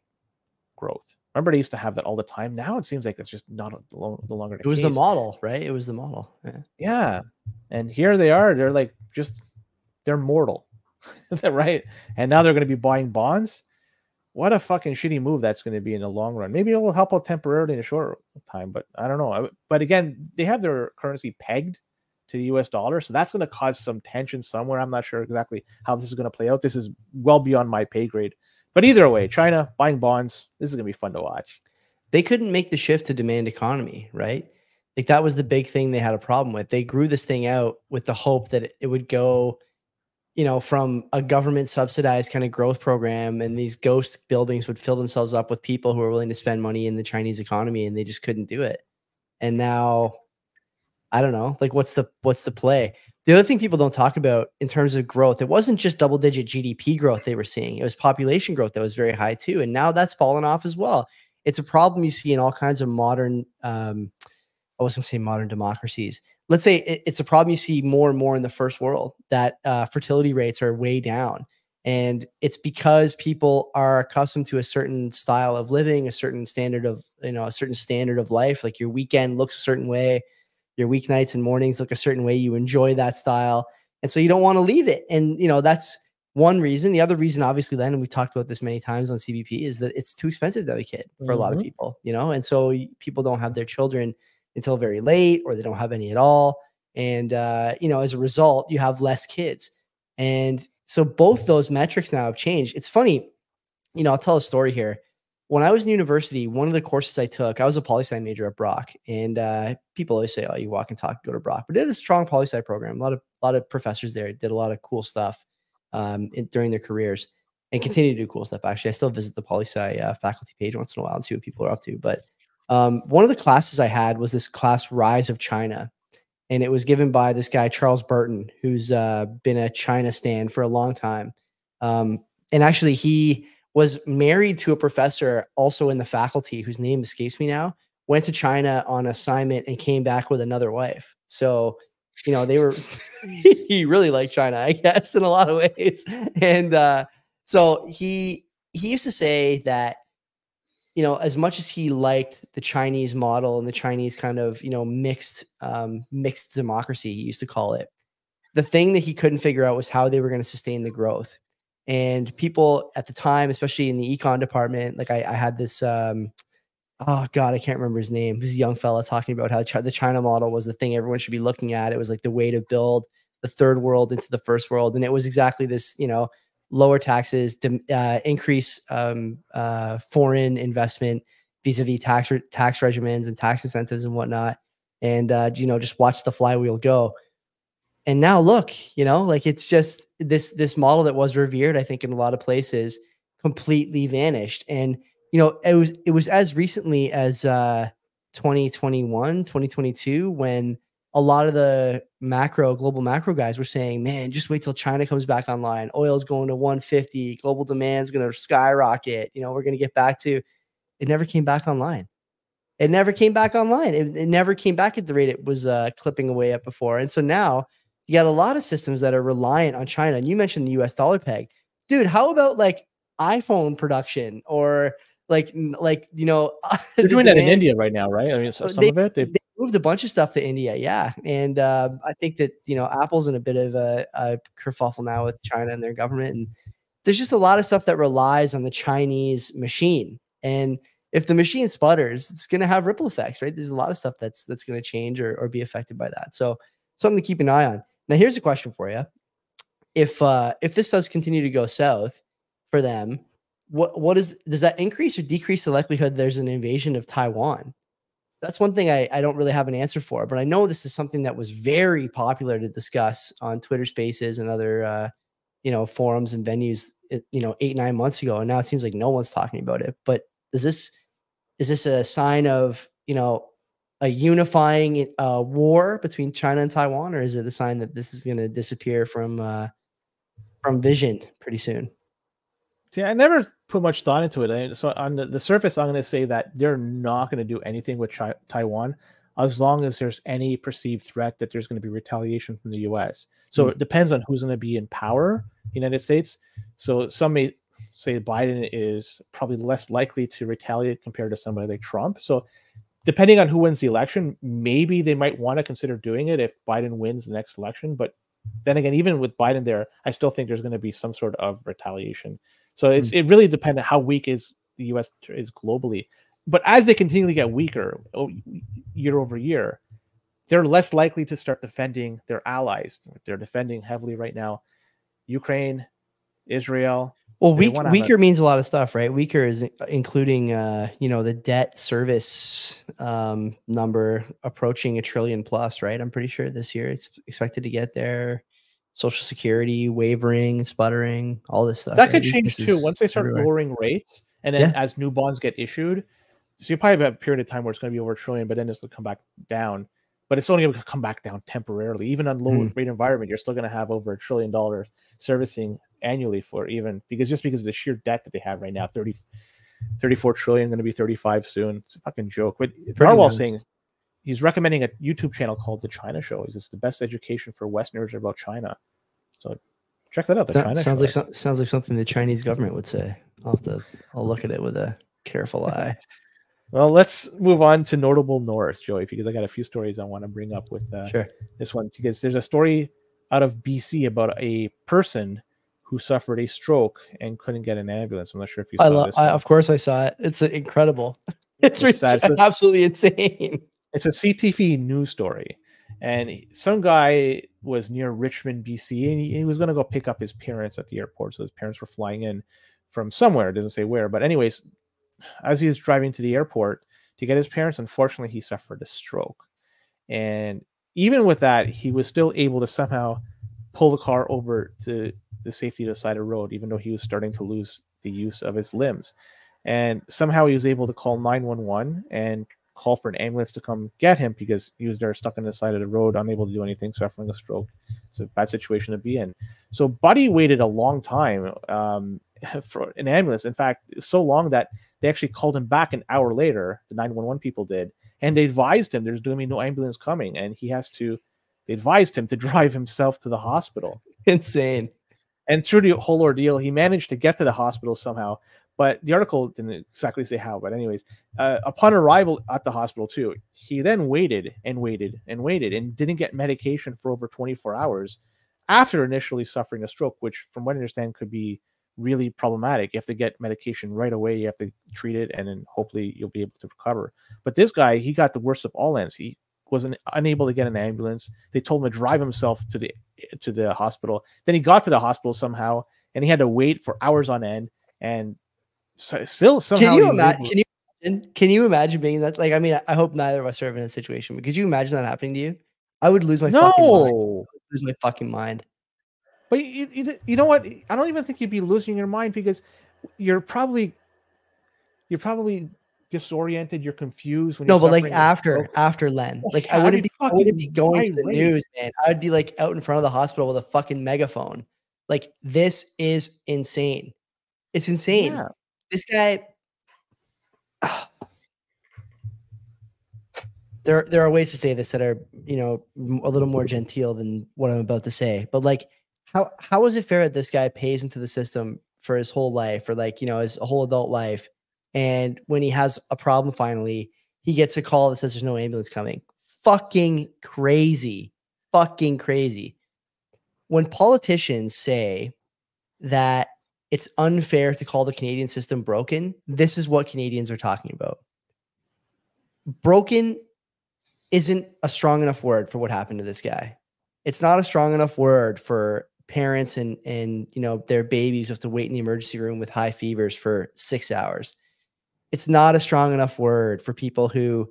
growth. Remember they used to have that all the time. Now it seems like it's just not a, no longer the It was the model, right? It was the model. Yeah. Yeah. And here they are. They're like just they're mortal. right. And now they're going to be buying bonds. What a fucking shitty move that's going to be in the long run. Maybe it will help out temporarily in a short time, but I don't know. But again, they have their currency pegged to the US dollar. So that's going to cause some tension somewhere. I'm not sure exactly how this is going to play out. This is well beyond my pay grade. But either way, China buying bonds, this is going to be fun to watch. They couldn't make the shift to demand economy, right? Like that was the big thing they had a problem with. They grew this thing out with the hope that it would go, you know, from a government subsidized kind of growth program and these ghost buildings would fill themselves up with people who are willing to spend money in the Chinese economy and they just couldn't do it. And now I don't know, like what's the what's the play? The other thing people don't talk about in terms of growth, it wasn't just double digit GDP growth they were seeing. It was population growth that was very high too. And now that's fallen off as well. It's a problem you see in all kinds of modern um, I wasn't saying modern democracies. Let's say it, it's a problem you see more and more in the first world that uh, fertility rates are way down. And it's because people are accustomed to a certain style of living, a certain standard of, you know, a certain standard of life. Like your weekend looks a certain way, your weeknights and mornings look a certain way. You enjoy that style. And so you don't want to leave it. And, you know, that's one reason. The other reason, obviously, then, and we've talked about this many times on CBP, is that it's too expensive to have a kid for mm -hmm. a lot of mm-hmm. people, you know? And so people don't have their children until very late or they don't have any at all. And, uh, you know, as a result, you have less kids. And so both those metrics now have changed. It's funny, you know, I'll tell a story here. When I was in university, one of the courses I took, I was a poli sci major at Brock, and uh, people always say, "Oh, you walk and talk, go to Brock," but it is a strong poli sci program. A lot of a lot of professors there did a lot of cool stuff um, in, during their careers, and continue to do cool stuff. Actually, I still visit the poli sci uh, faculty page once in a while and see what people are up to. But um, one of the classes I had was this class Rise of China. And it was given by this guy, Charles Burton, who's uh, been a China stand for a long time. Um, and actually, he was married to a professor also in the faculty whose name escapes me now, went to China on assignment and came back with another wife. So, you know, they were, he really liked China, I guess, in a lot of ways. And uh, so he, he used to say that you know, as much as he liked the Chinese model and the Chinese kind of, you know, mixed um, mixed democracy, he used to call it, the thing that he couldn't figure out was how they were going to sustain the growth. And people at the time, especially in the econ department, like I, I had this, um, oh God, I can't remember his name. Was a young fella talking about how the China model was the thing everyone should be looking at. It was like the way to build the third world into the first world. And it was exactly this, you know, lower taxes, uh, increase um, uh, foreign investment vis-a-vis tax tax regimens and tax incentives and whatnot, and uh, you know just watch the flywheel go. And now look, you know, like it's just this this model that was revered, I think, in a lot of places, completely vanished. And you know, it was it was as recently as uh, 2021, 2022 when a lot of the macro global macro guys were saying, man, just wait till China comes back online. Oil's going to 150. Global demand's going to skyrocket. You know, we're going to get back to. It never came back online. It never came back online. It, it never came back at the rate it was uh, clipping away at before. And so now you got a lot of systems that are reliant on China. And you mentioned the U.S. dollar peg, dude. How about like iPhone production or like like you know they're doing that in India right now, right? I mean, so, some they, of it they've, they moved a bunch of stuff to India, yeah. And uh, I think that you know Apple's in a bit of a, a kerfuffle now with China and their government, and there's just a lot of stuff that relies on the Chinese machine. And if the machine sputters, it's going to have ripple effects, right? There's a lot of stuff that's that's going to change or, or be affected by that. So something to keep an eye on. Now, here's a question for you: If uh, if this does continue to go south for them, what what is does that increase or decrease the likelihood there's an invasion of Taiwan? that's one thing I, I don't really have an answer for, but I know this is something that was very popular to discuss on Twitter Spaces and other uh, you know forums and venues, you know, eight nine months ago, and now it seems like no one's talking about it. But is this is this a sign of you know a unifying uh, war between China and Taiwan, or is it a sign that this is going to disappear from uh, from vision pretty soon? See, I never put much thought into it. So on the, the surface, I'm going to say that they're not going to do anything with Chi- Taiwan as long as there's any perceived threat that there's going to be retaliation from the U.S. So mm. it depends on who's going to be in power, United States. So some may say Biden is probably less likely to retaliate compared to somebody like Trump. So depending on who wins the election, maybe they might want to consider doing it if Biden wins the next election. But then again, even with Biden there, I still think there's going to be some sort of retaliation. So it's mm-hmm. it really depends on how weak is the U.S. is globally. But as they continually get weaker year over year, they're less likely to start defending their allies. They're defending heavily right now Ukraine, Israel. Well, weak, weaker a- means a lot of stuff, right? Weaker is including, uh, you know, the debt service um, number approaching a trillion plus, right? I'm pretty sure this year it's expected to get there. Social Security wavering, sputtering, all this stuff. That right? could change too once they start everywhere. lowering rates, and then yeah. as new bonds get issued. So you probably have a period of time where it's going to be over a trillion, but then it's going to come back down but it's only going to come back down temporarily. Even on low mm. rate environment, you're still going to have over a trillion dollars servicing annually for even because just because of the sheer debt that they have right now 30, 34 trillion, going to be 35 soon. It's a fucking joke. But Narwhal's saying he's recommending a YouTube channel called The China Show. Is this the best education for Westerners about China? So check that out. The that China sounds Show. like sounds like something the Chinese government would say. I'll have to I'll look at it with a careful eye. Well, let's move on to notable North, Joey, because I got a few stories I want to bring up with uh, sure. this one. Because there's a story out of BC about a person who suffered a stroke and couldn't get an ambulance. I'm not sure if you saw I love, this. I, of course, I saw it. It's uh, incredible. It's, it's, it's absolutely insane. It's a CTV news story, and some guy was near Richmond, BC, and he, he was going to go pick up his parents at the airport. So his parents were flying in from somewhere. It doesn't say where, but anyways, as he was driving to the airport to get his parents, unfortunately, he suffered a stroke. And even with that, he was still able to somehow pull the car over to the safety of the side of the road, even though he was starting to lose the use of his limbs. And somehow he was able to call 911 and call for an ambulance to come get him because he was there stuck on the side of the road, unable to do anything, suffering a stroke. It's a bad situation to be in. So Buddy waited a long time um, for an ambulance. In fact, so long that they actually called him back an hour later. The 911 people did, and they advised him there's going to be no ambulance coming, and he has to. They advised him to drive himself to the hospital. Insane. And through the whole ordeal, he managed to get to the hospital somehow. But the article didn't exactly say how. But anyways, uh, upon arrival at the hospital too, he then waited and waited and waited and didn't get medication for over 24 hours after initially suffering a stroke, which, from what I understand, could be really problematic. You have to get medication right away. You have to treat it, and then hopefully you'll be able to recover. But this guy, he got the worst of all ends. He was not unable to get an ambulance. They told him to drive himself to the to the hospital. Then he got to the hospital somehow, and he had to wait for hours on end. And so, still somehow, can you imagine? Can you imagine? Can you imagine being that? Like, I mean, I hope neither of us are in that situation. But could you imagine that happening to you? I would lose my no. fucking mind. Lose my fucking mind. But you, you, you know what? I don't even think you'd be losing your mind because you're probably you're probably disoriented. You're confused. no, but like after after Len, oh, like I wouldn't be I wouldn't be going to the news, man. I'd be like out in front of the hospital with a fucking megaphone. Like this is insane. It's insane. Yeah. This guy. there, there are ways to say this that are, you know, a little more genteel than what I'm about to say. But like, how how is it fair that this guy pays into the system for his whole life or like you know his whole adult life and when he has a problem finally he gets a call that says there's no ambulance coming. Fucking crazy. Fucking crazy. When politicians say that it's unfair to call the Canadian system broken this is what Canadians are talking about. Broken isn't a strong enough word for what happened to this guy. It's not a strong enough word for parents and and you know their babies have to wait in the emergency room with high fevers for six hours it's not a strong enough word for people who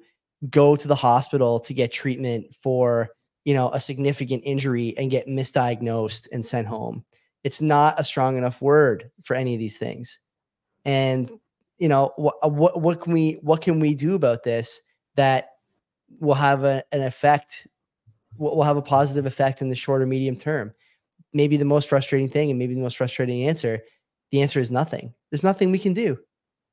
go to the hospital to get treatment for you know a significant injury and get misdiagnosed and sent home it's not a strong enough word for any of these things and you know what uh, what, what can we what can we do about this that will have a, an effect will have a positive effect in the shorter medium term maybe the most frustrating thing and maybe the most frustrating answer, the answer is nothing. There's nothing we can do.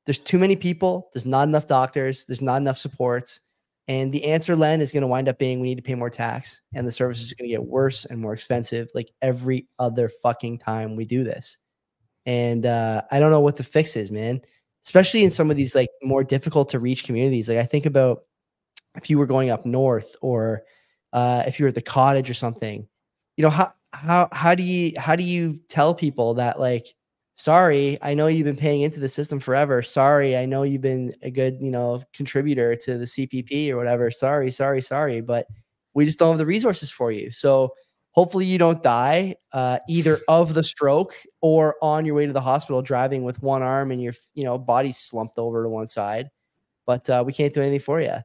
There's too many people. There's not enough doctors. There's not enough supports. And the answer, Len, is going to wind up being we need to pay more tax. And the service is going to get worse and more expensive like every other fucking time we do this. And uh, I don't know what the fix is, man. Especially in some of these like more difficult to reach communities. Like I think about if you were going up north or uh, if you were at the cottage or something, you know, how how how do you how do you tell people that like sorry i know you've been paying into the system forever sorry i know you've been a good you know contributor to the cpp or whatever sorry sorry sorry but We just don't have the resources for you. So hopefully you don't die uh, either of the stroke or on your way to the hospital driving with one arm and your you know body slumped over to one side. But uh, we can't do anything for you.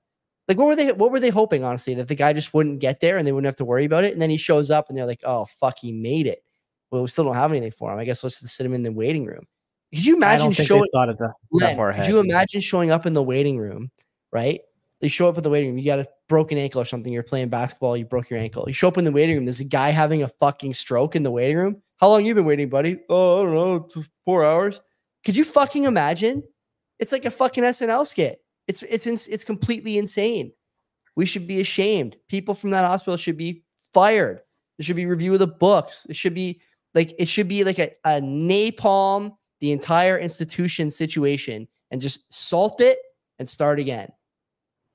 Like what were they what were they hoping honestly that the guy just wouldn't get there and they wouldn't have to worry about it and then he shows up and they're like oh fuck he made it. Well we still don't have anything for him. I guess let's just sit him in the waiting room. Could you imagine showing thought of the, Len, could you imagine showing up in the waiting room, right? They show up in the waiting room. You got a broken ankle or something. You're playing basketball. You broke your ankle. You show up in the waiting room. There's a guy having a fucking stroke in the waiting room. How long you been waiting, buddy? Oh, I don't know, four hours. Could you fucking imagine? It's like a fucking SNL skit. It's it's it's completely insane. We should be ashamed. People from that hospital should be fired. There should be review of the books. It should be like it should be like a, a napalm the entire institution situation and just salt it and start again.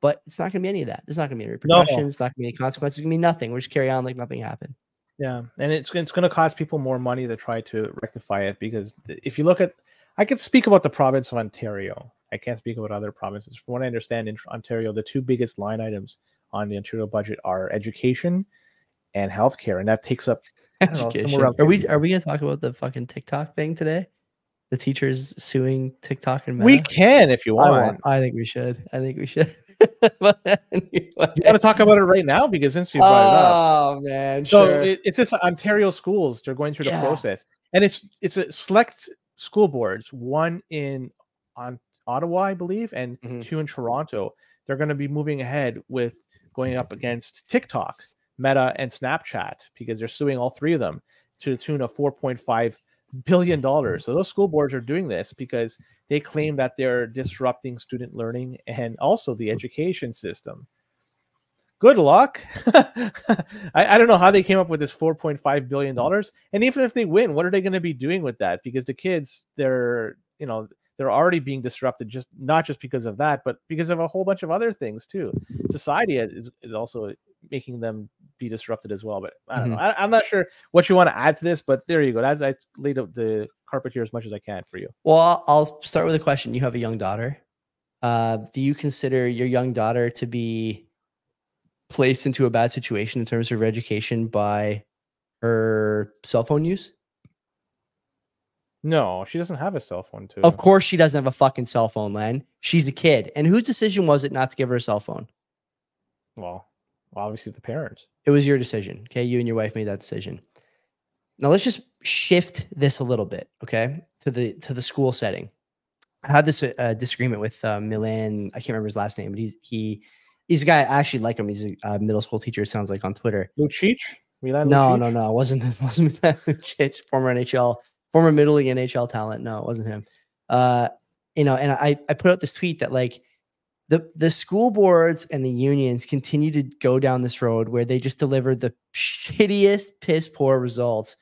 But it's not going to be any of that. There's not going to be any repercussions. No. It's not going to be any consequences. It's going to be nothing. We'll just carry on like nothing happened. Yeah, and it's it's going to cost people more money to try to rectify it because if you look at, I can speak about the province of Ontario. I can't speak about other provinces. From what I understand, in Ontario, the two biggest line items on the Ontario budget are education and healthcare, and that takes up. Education. Know, are we are we going to talk about the fucking TikTok thing today? the teachers suing TikTok and Meta? We can if you want. I, want. I think we should. I think we should. anyway. You want to talk about it right now because since you brought oh, it up. Oh man, so sure. it, it's just Ontario schools. They're going through the process, and it's it's a select school boards. One in on Ottawa, I believe, and mm-hmm. two in Toronto. They're going to be moving ahead with going up against TikTok, Meta, and Snapchat because they're suing all three of them to the tune of 4.5 billion dollars. So those school boards are doing this because they claim that they're disrupting student learning and also the mm. education system. Good luck. I, I don't know how they came up with this $4.5 billion. Mm. And even if they win, what are they going to be doing with that? Because the kids, they're, you know, they're already being disrupted just not just because of that, but because of a whole bunch of other things too. Society is, is also making them be disrupted as well. But I don't mm-hmm. know. I, am not sure what you want to add to this, but there you go. That's I laid up the carpet here as much as I can for you. Well, I'll start with a question. You have a young daughter. Uh, do you consider your young daughter to be placed into a bad situation in terms of her education by her cell phone use? No, she doesn't have a cell phone too. Of course she doesn't have a fucking cell phone, Len. She's a kid. And whose decision was it not to give her a cell phone? Well, obviously the parents. It was your decision. Okay. You and your wife made that decision. Now let's just shift this a little bit, okay, to the to the school setting. I had this uh, disagreement with uh, Milan. I can't remember his last name, but he's he he's a guy I actually like him. He's a uh, middle school teacher. It sounds like on Twitter. Lucic. Milan no, Lucic? no, no. It wasn't it wasn't Milan Lucic, former NHL, former middle league NHL talent. No, it wasn't him. Uh, you know, and I I put out this tweet that like the the school boards and the unions continue to go down this road where they just deliver the shittiest piss poor results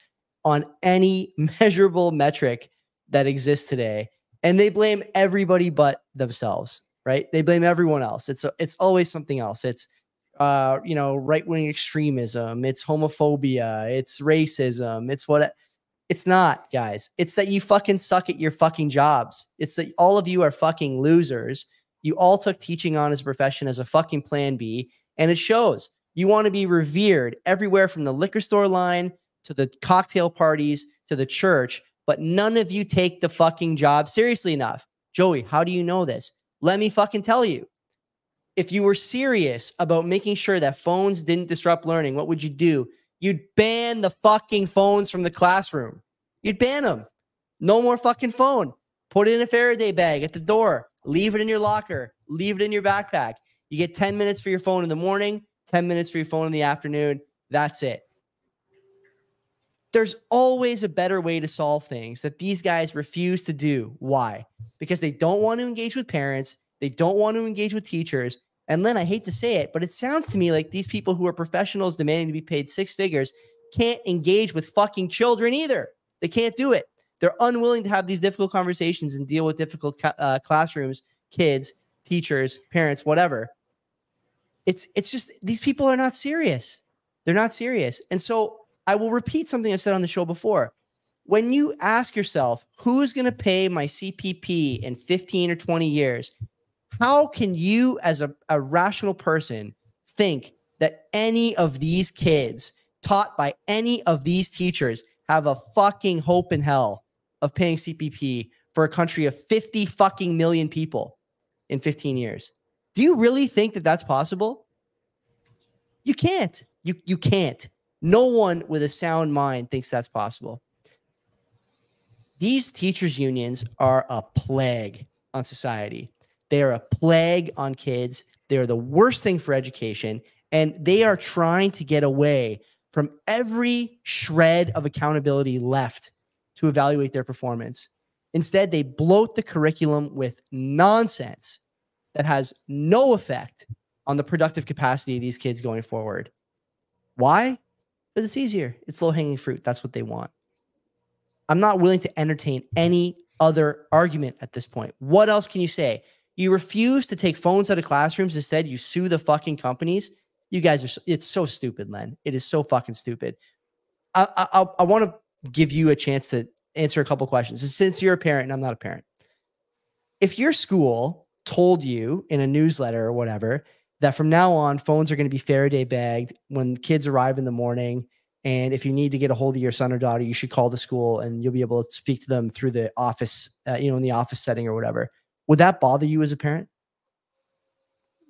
on any measurable metric that exists today. And they blame everybody but themselves right? They blame everyone else. It's a, it's always something else. It's uh you know right wing extremism. It's homophobia. It's racism. It's what it's not guys. It's that you fucking suck at your fucking jobs. It's that all of you are fucking losers you all took teaching on as a profession as a fucking plan B, and it shows. You want to be revered everywhere from the liquor store line to the cocktail parties to the church, but none of you take the fucking job seriously enough. Joey, how do you know this? Let me fucking tell you. If you were serious about making sure that phones didn't disrupt learning, what would you do? You'd ban the fucking phones from the classroom. You'd ban them. No more fucking phone. Put it in a Faraday bag at the door. Leave it in your locker. Leave it in your backpack. You get 10 minutes for your phone in the morning, 10 minutes for your phone in the afternoon. That's it. There's always a better way to solve things that these guys refuse to do. Why? Because they don't want to engage with parents, they don't want to engage with teachers. And then I hate to say it, but it sounds to me like these people who are professionals demanding to be paid six figures can't engage with fucking children either. They can't do it. They're unwilling to have these difficult conversations and deal with difficult uh, classrooms, kids, teachers, parents, whatever. It's it's just these people are not serious. They're not serious. And so I will repeat something I've said on the show before. When you ask yourself, who's going to pay my CPP in 15 or 20 years? How can you, as a, a rational person, think that any of these kids taught by any of these teachers have a fucking hope in hell of paying CPP for a country of 50 fucking million people in 15 years. Do you really think that that's possible? You can't. You you can't. No one with a sound mind thinks that's possible. These teachers unions are a plague on society. They are a plague on kids. They are the worst thing for education and they are trying to get away from every shred of accountability left to evaluate their performance. Instead, they bloat the curriculum with nonsense that has no effect on the productive capacity of these kids going forward. Why? Because it's easier. It's low hanging fruit. That's what they want. I'm not willing to entertain any other argument at this point. What else can you say? You refuse to take phones out of classrooms. Instead, you sue the fucking companies. You guys are, it's so stupid, Len. It is so fucking stupid. I, I, I want to give you a chance to answer a couple questions. Since you're a parent and I'm not a parent, if your school told you in a newsletter or whatever that from now on phones are going to be Faraday bagged when kids arrive in the morning, and if you need to get a hold of your son or daughter, you should call the school and you'll be able to speak to them through the office, uh, you know, in the office setting or whatever. Would that bother you as a parent?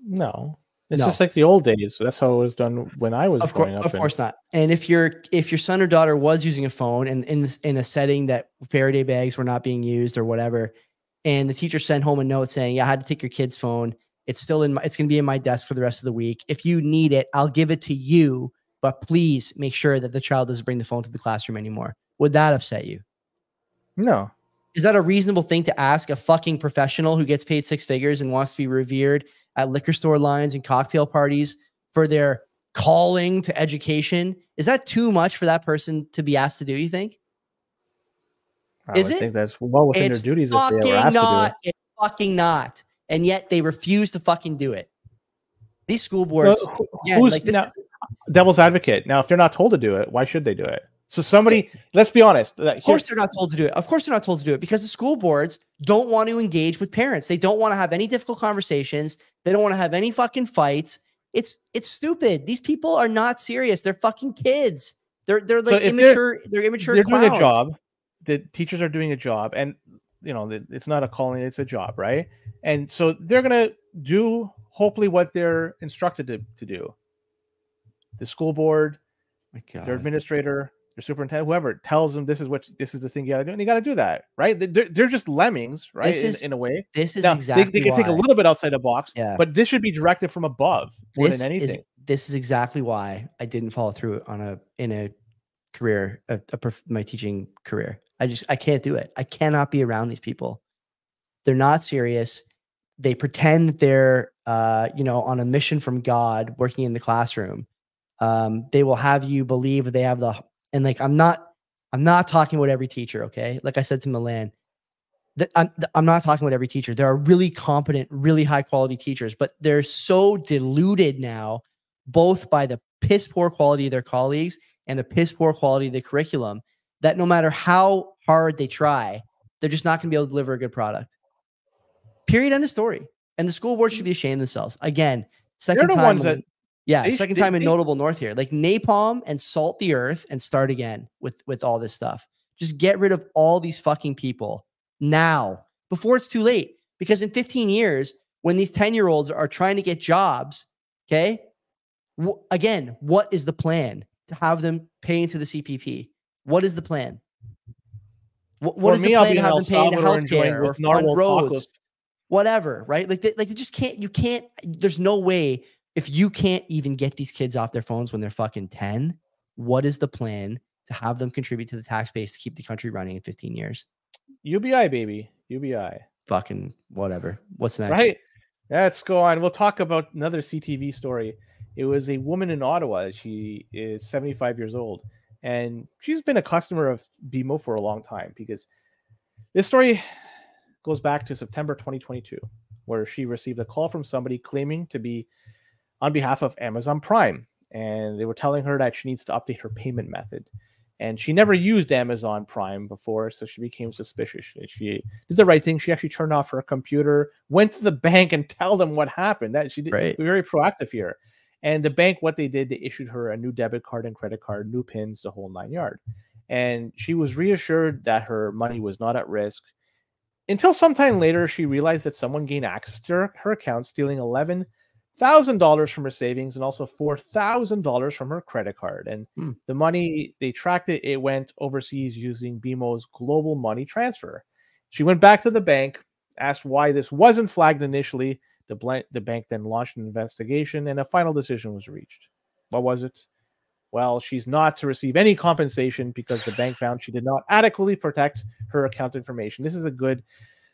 No, it's no. just like the old days. That's how it was done when I was of growing course, up. Of course not. And if your if your son or daughter was using a phone and in in a setting that Faraday bags were not being used or whatever, and the teacher sent home a note saying, "Yeah, I had to take your kid's phone. It's still in my. It's going to be in my desk for the rest of the week. If you need it, I'll give it to you. But please make sure that the child doesn't bring the phone to the classroom anymore." Would that upset you? No. Is that a reasonable thing to ask a fucking professional who gets paid six figures and wants to be revered at liquor store lines and cocktail parties for their calling to education. Is that too much for that person to be asked to do? You think? I is it? think that's well within it's their duties. Fucking if they ever not. It. It's fucking not. And yet they refuse to fucking do it. These school boards. So, who's like this, now, devil's advocate? Now, if they're not told to do it, why should they do it? So somebody, let's be honest. Of course, they're not told to do it. Of course, they're not told to do it because the school boards don't want to engage with parents. They don't want to have any difficult conversations. They don't want to have any fucking fights. It's it's stupid. These people are not serious. They're fucking kids. They're they're like so immature. They're, they're, immature. They're clowns. doing a job. The teachers are doing a job, and you know it's not a calling; it's a job, right? And so they're gonna do hopefully what they're instructed to, to do. The school board, their administrator, your superintendent, whoever tells them this is what this is the thing you got to do, and you got to do that, right? They're, they're just lemmings, right? In, in, a way, this is now, exactly they, they can why. think a little bit outside the box, yeah. But this should be directed from above more this than anything. Is, this is exactly why I didn't follow through on a in a career, a, a, my teaching career. I just I can't do it. I cannot be around these people. They're not serious. They pretend they're uh, you know on a mission from God, working in the classroom. Um, they will have you believe they have the and like I'm not I'm not talking about every teacher, okay? Like I said to Milan, that I'm I'm not talking about every teacher. There are really competent, really high quality teachers, but they're so diluted now, both by the piss poor quality of their colleagues and the piss poor quality of the curriculum, that no matter how hard they try, they're just not going to be able to deliver a good product. Period. End of story. And the school board should be ashamed themselves. Again, 2nd the time. that yeah, they, second time they, in notable north here. Like napalm and salt the earth and start again with with all this stuff. Just get rid of all these fucking people now before it's too late. Because in 15 years, when these 10 year olds are trying to get jobs, okay, again, what is the plan to have them pay into the CPP? What is the plan? What, what is me, the plan to have them pay into healthcare or fund roads? Whatever, right? Like, they, like they just can't. You can't. There's no way if you can't even get these kids off their phones when they're fucking 10, what is the plan to have them contribute to the tax base to keep the country running in 15 years? UBI, baby. UBI. Fucking whatever. What's next? Right. Let's go on. We'll talk about another CTV story. It was a woman in Ottawa. She is 75 years old and she's been a customer of BMO for a long time because this story goes back to September 2022, where she received a call from somebody claiming to be on behalf of Amazon Prime. And they were telling her that she needs to update her payment method. And she never used Amazon Prime before, so she became suspicious. She did the right thing. She actually turned off her computer, went to the bank and tell them what happened. That she did right. very proactive here. And the bank, what they did, they issued her a new debit card and credit card, new pins, the whole nine yard. And she was reassured that her money was not at risk. Until sometime later, she realized that someone gained access to her, her account, stealing eleven thousand dollars from her savings and also four thousand dollars from her credit card. And Hmm. the money they tracked it, it went overseas using BMO's global money transfer. She went back to the bank, asked why this wasn't flagged initially. The, blank, the bank then launched an investigation, and a final decision was reached. What was it? Well, she's not to receive any compensation because the bank found she did not adequately protect her account information. This is a good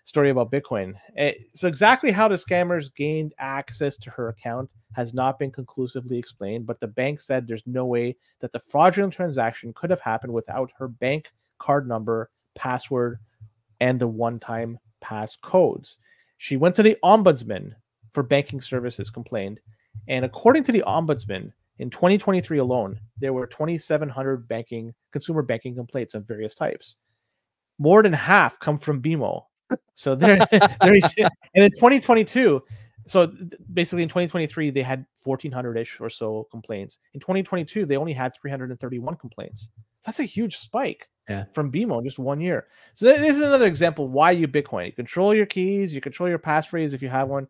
story about Bitcoin. Eh, So exactly how the scammers gained access to her account has not been conclusively explained, but the bank said there's no way that the fraudulent transaction could have happened without her bank card number, password, and the one-time pass codes. She went to the ombudsman for banking services, complained, and according to the ombudsman, in 2023 alone, there were 2,700 banking consumer banking complaints of various types. More than half come from BMO. So there, there is- and in 2022, so basically in 2023 they had 1,400 ish or so complaints. In 2022 they only had 331 complaints. So that's a huge spike. Yeah. From BMO in just one year. So this is another example why you Bitcoin. You control your keys, you control your passphrase if you have one.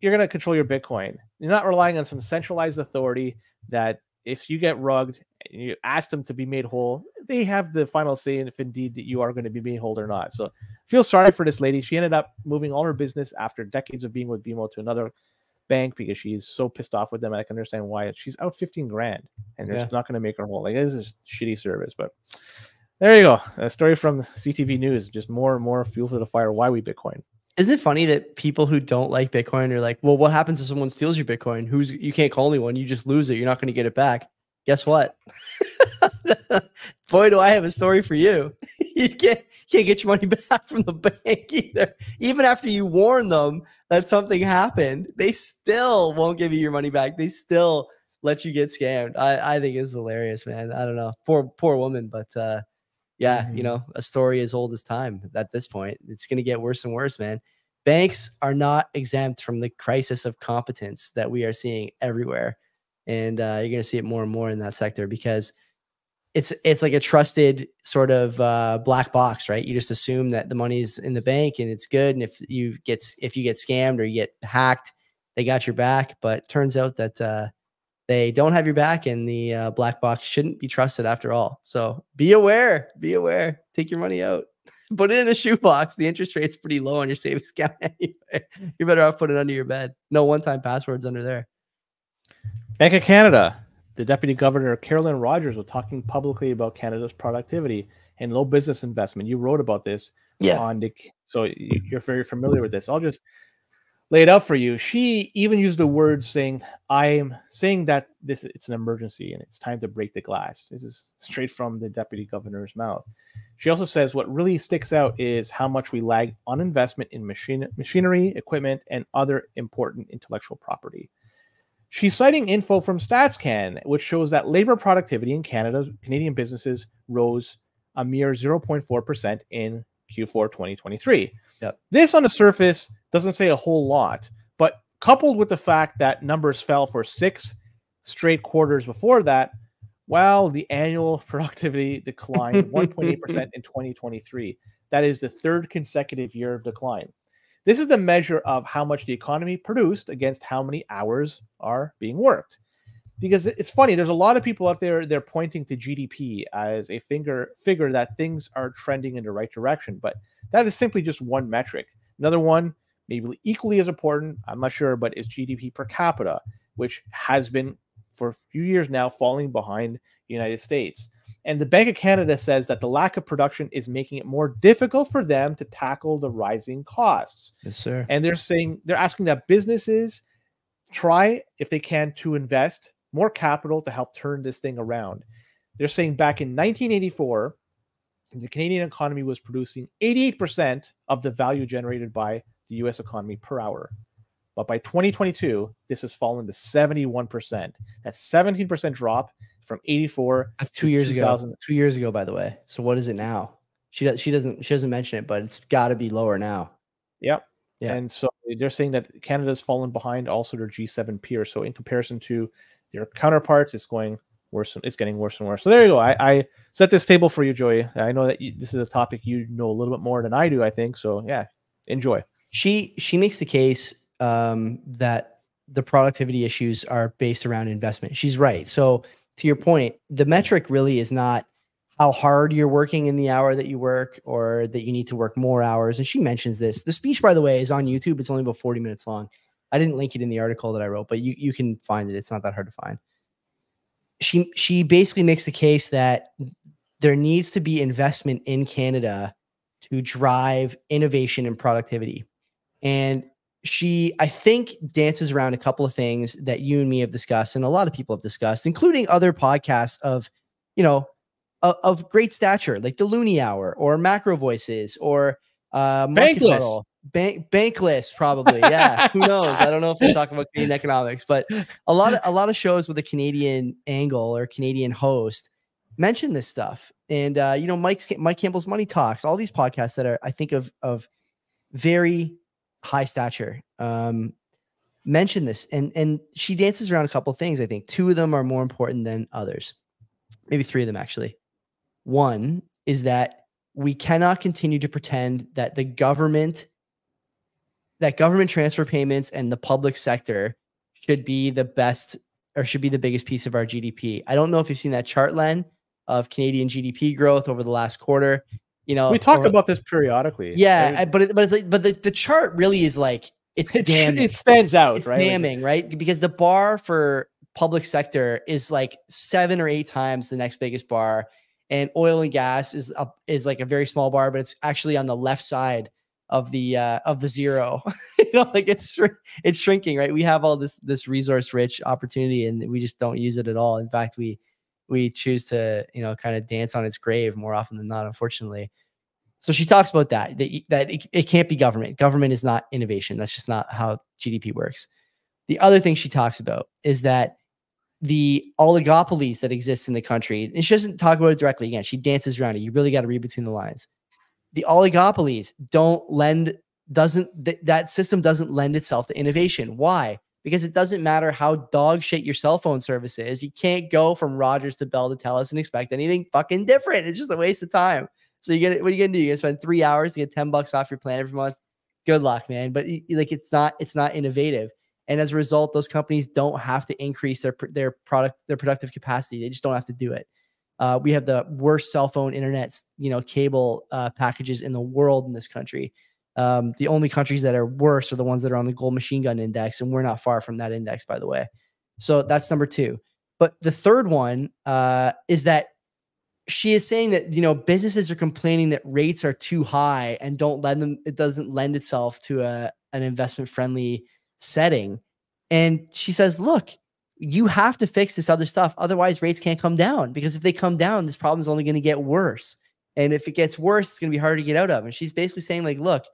You're gonna control your Bitcoin. You're not relying on some centralized authority that if you get rugged you ask them to be made whole, they have the final say in if indeed that you are going to be made whole or not. So feel sorry for this lady. She ended up moving all her business after decades of being with BMO to another bank because she's so pissed off with them. I can understand why. She's out 15 grand and they're Yeah. not going to make her whole. Like this is shitty service, but there you go. A story from CTV News. Just more and more fuel for the fire. Why we Bitcoin? Isn't it funny that people who don't like Bitcoin are like, well, what happens if someone steals your Bitcoin? Who's you can't call anyone, you just lose it. You're not going to get it back. Guess what? Boy, do I have a story for you. you can't can't get your money back from the bank either. Even after you warn them that something happened, they still won't give you your money back. They still let you get scammed. I, I think it's hilarious, man. I don't know. Poor poor woman, but uh yeah, you Mhm. know, a story as old as time at this point. It's going to get worse and worse, man. Banks are not exempt from the crisis of competence that we are seeing everywhere. And uh, you're going to see it more and more in that sector because it's it's like a trusted sort of uh, black box, right? You just assume that the money's in the bank and it's good, and if you get if you get scammed or you get hacked, they got your back. But turns out that uh, they don't have your back, and the uh, black box shouldn't be trusted after all. So be aware, be aware. Take your money out, put it in a shoebox. The interest rate's pretty low on your savings account anyway. You're better off putting it under your bed. No one-time passwords under there. Bank of Canada. The Deputy Governor Carolyn Rogers was talking publicly about Canada's productivity and low business investment. You wrote about this Yeah, on the so you're very familiar with this. I'll just lay it out for you. She even used the word saying, "I'm saying that this it's an emergency and it's time to break the glass." This is straight from the deputy governor's mouth. She also says what really sticks out is how much we lag on investment in machine machinery, equipment, and other important intellectual property. She's citing info from StatsCan, which shows that labor productivity in Canada's Canadian businesses rose a mere 0.4% in Q4 2023. Yep. This on the surface doesn't say a whole lot, but coupled with the fact that numbers fell for six straight quarters before that, while the annual productivity declined 1.8% in 2023. That is the third consecutive year of decline. This is the measure of how much the economy produced against how many hours are being worked. Because it's funny, there's a lot of people out there they're pointing to GDP as a finger figure that things are trending in the right direction, but that is simply just one metric. Another one, maybe equally as important, I'm not sure, but is GDP per capita, which has been for a few years now falling behind the United States. And the Bank of Canada says that the lack of production is making it more difficult for them to tackle the rising costs. yes, sir. And they're saying they're asking that businesses try, if they can, to invest more capital to help turn this thing around. They're saying back in 1984, the Canadian economy was producing 88% of the value generated by the US economy per hour. But by 2022, this has fallen to 71%. That's 17% drop from 84 That's two years ago. Two years ago, by the way. So what is it now? She does. She doesn't. She doesn't mention it, but it's got to be lower now. Yep. Yeah. And so they're saying that Canada's fallen behind also their G7 peers. So in comparison to their counterparts, it's going worse. It's getting worse and worse. So there you go. I, I set this table for you, Joey. I know that you, this is a topic you know a little bit more than I do. I think so. Yeah, enjoy. She she makes the case um, that the productivity issues are based around investment. She's right. So to your point, the metric really is not how hard you're working in the hour that you work or that you need to work more hours. And she mentions this. The speech, by the way, is on YouTube. It's only about 40 minutes long. I didn't link it in the article that I wrote, but you, you can find it. It's not that hard to find. She she basically makes the case that there needs to be investment in Canada to drive innovation and productivity. And she, I think, dances around a couple of things that you and me have discussed, and a lot of people have discussed, including other podcasts of, you know, of, of great stature, like the Loonie Hour or Macro Voices or uh, Bankless. Bank, bankless, probably. Yeah, who knows? I don't know if they talk about Canadian economics, but a lot of a lot of shows with a Canadian angle or Canadian host mention this stuff. And uh, you know, Mike's Mike Campbell's Money Talks, all these podcasts that are, I think, of of very high stature. Um, mention this, and and she dances around a couple things. I think two of them are more important than others, maybe three of them actually. One is that we cannot continue to pretend that the government, that government transfer payments and the public sector should be the best or should be the biggest piece of our GDP. I don't know if you've seen that chart, Len, of Canadian GDP growth over the last quarter. You know, we talk about this periodically. Yeah, but it, but it's like, but the, the chart really is like it's it, damning. It stands out, it's right? damning, right? Because the bar for public sector is like seven or eight times the next biggest bar and oil and gas is up is like a very small bar, but it's actually on the left side of the uh, of the zero. you know, like it's it's shrinking, right? We have all this this resource rich opportunity, and we just don't use it at all. In fact, we we choose to you know kind of dance on its grave more often than not, unfortunately. So she talks about that that, that it, it can't be government. Government is not innovation. That's just not how GDP works. The other thing she talks about is that the oligopolies that exist in the country. And she doesn't talk about it directly. Again, she dances around it. You really got to read between the lines. The oligopolies don't lend, doesn't, th- that system doesn't lend itself to innovation. Why? Because it doesn't matter how dog shit your cell phone service is. You can't go from Rogers to Bell to Telus and expect anything fucking different. It's just a waste of time. So you get what are you gonna do? You're gonna spend three hours to get 10 bucks off your plan every month. Good luck, man. But like it's not, it's not innovative and as a result those companies don't have to increase their their product their productive capacity they just don't have to do it uh, we have the worst cell phone internet you know cable uh, packages in the world in this country um, the only countries that are worse are the ones that are on the gold machine gun index and we're not far from that index by the way so that's number two but the third one uh, is that she is saying that you know businesses are complaining that rates are too high and don't lend them it doesn't lend itself to a an investment friendly setting. And she says, look, you have to fix this other stuff. Otherwise, rates can't come down because if they come down, this problem is only going to get worse. And if it gets worse, it's going to be harder to get out of. And she's basically saying, like, look,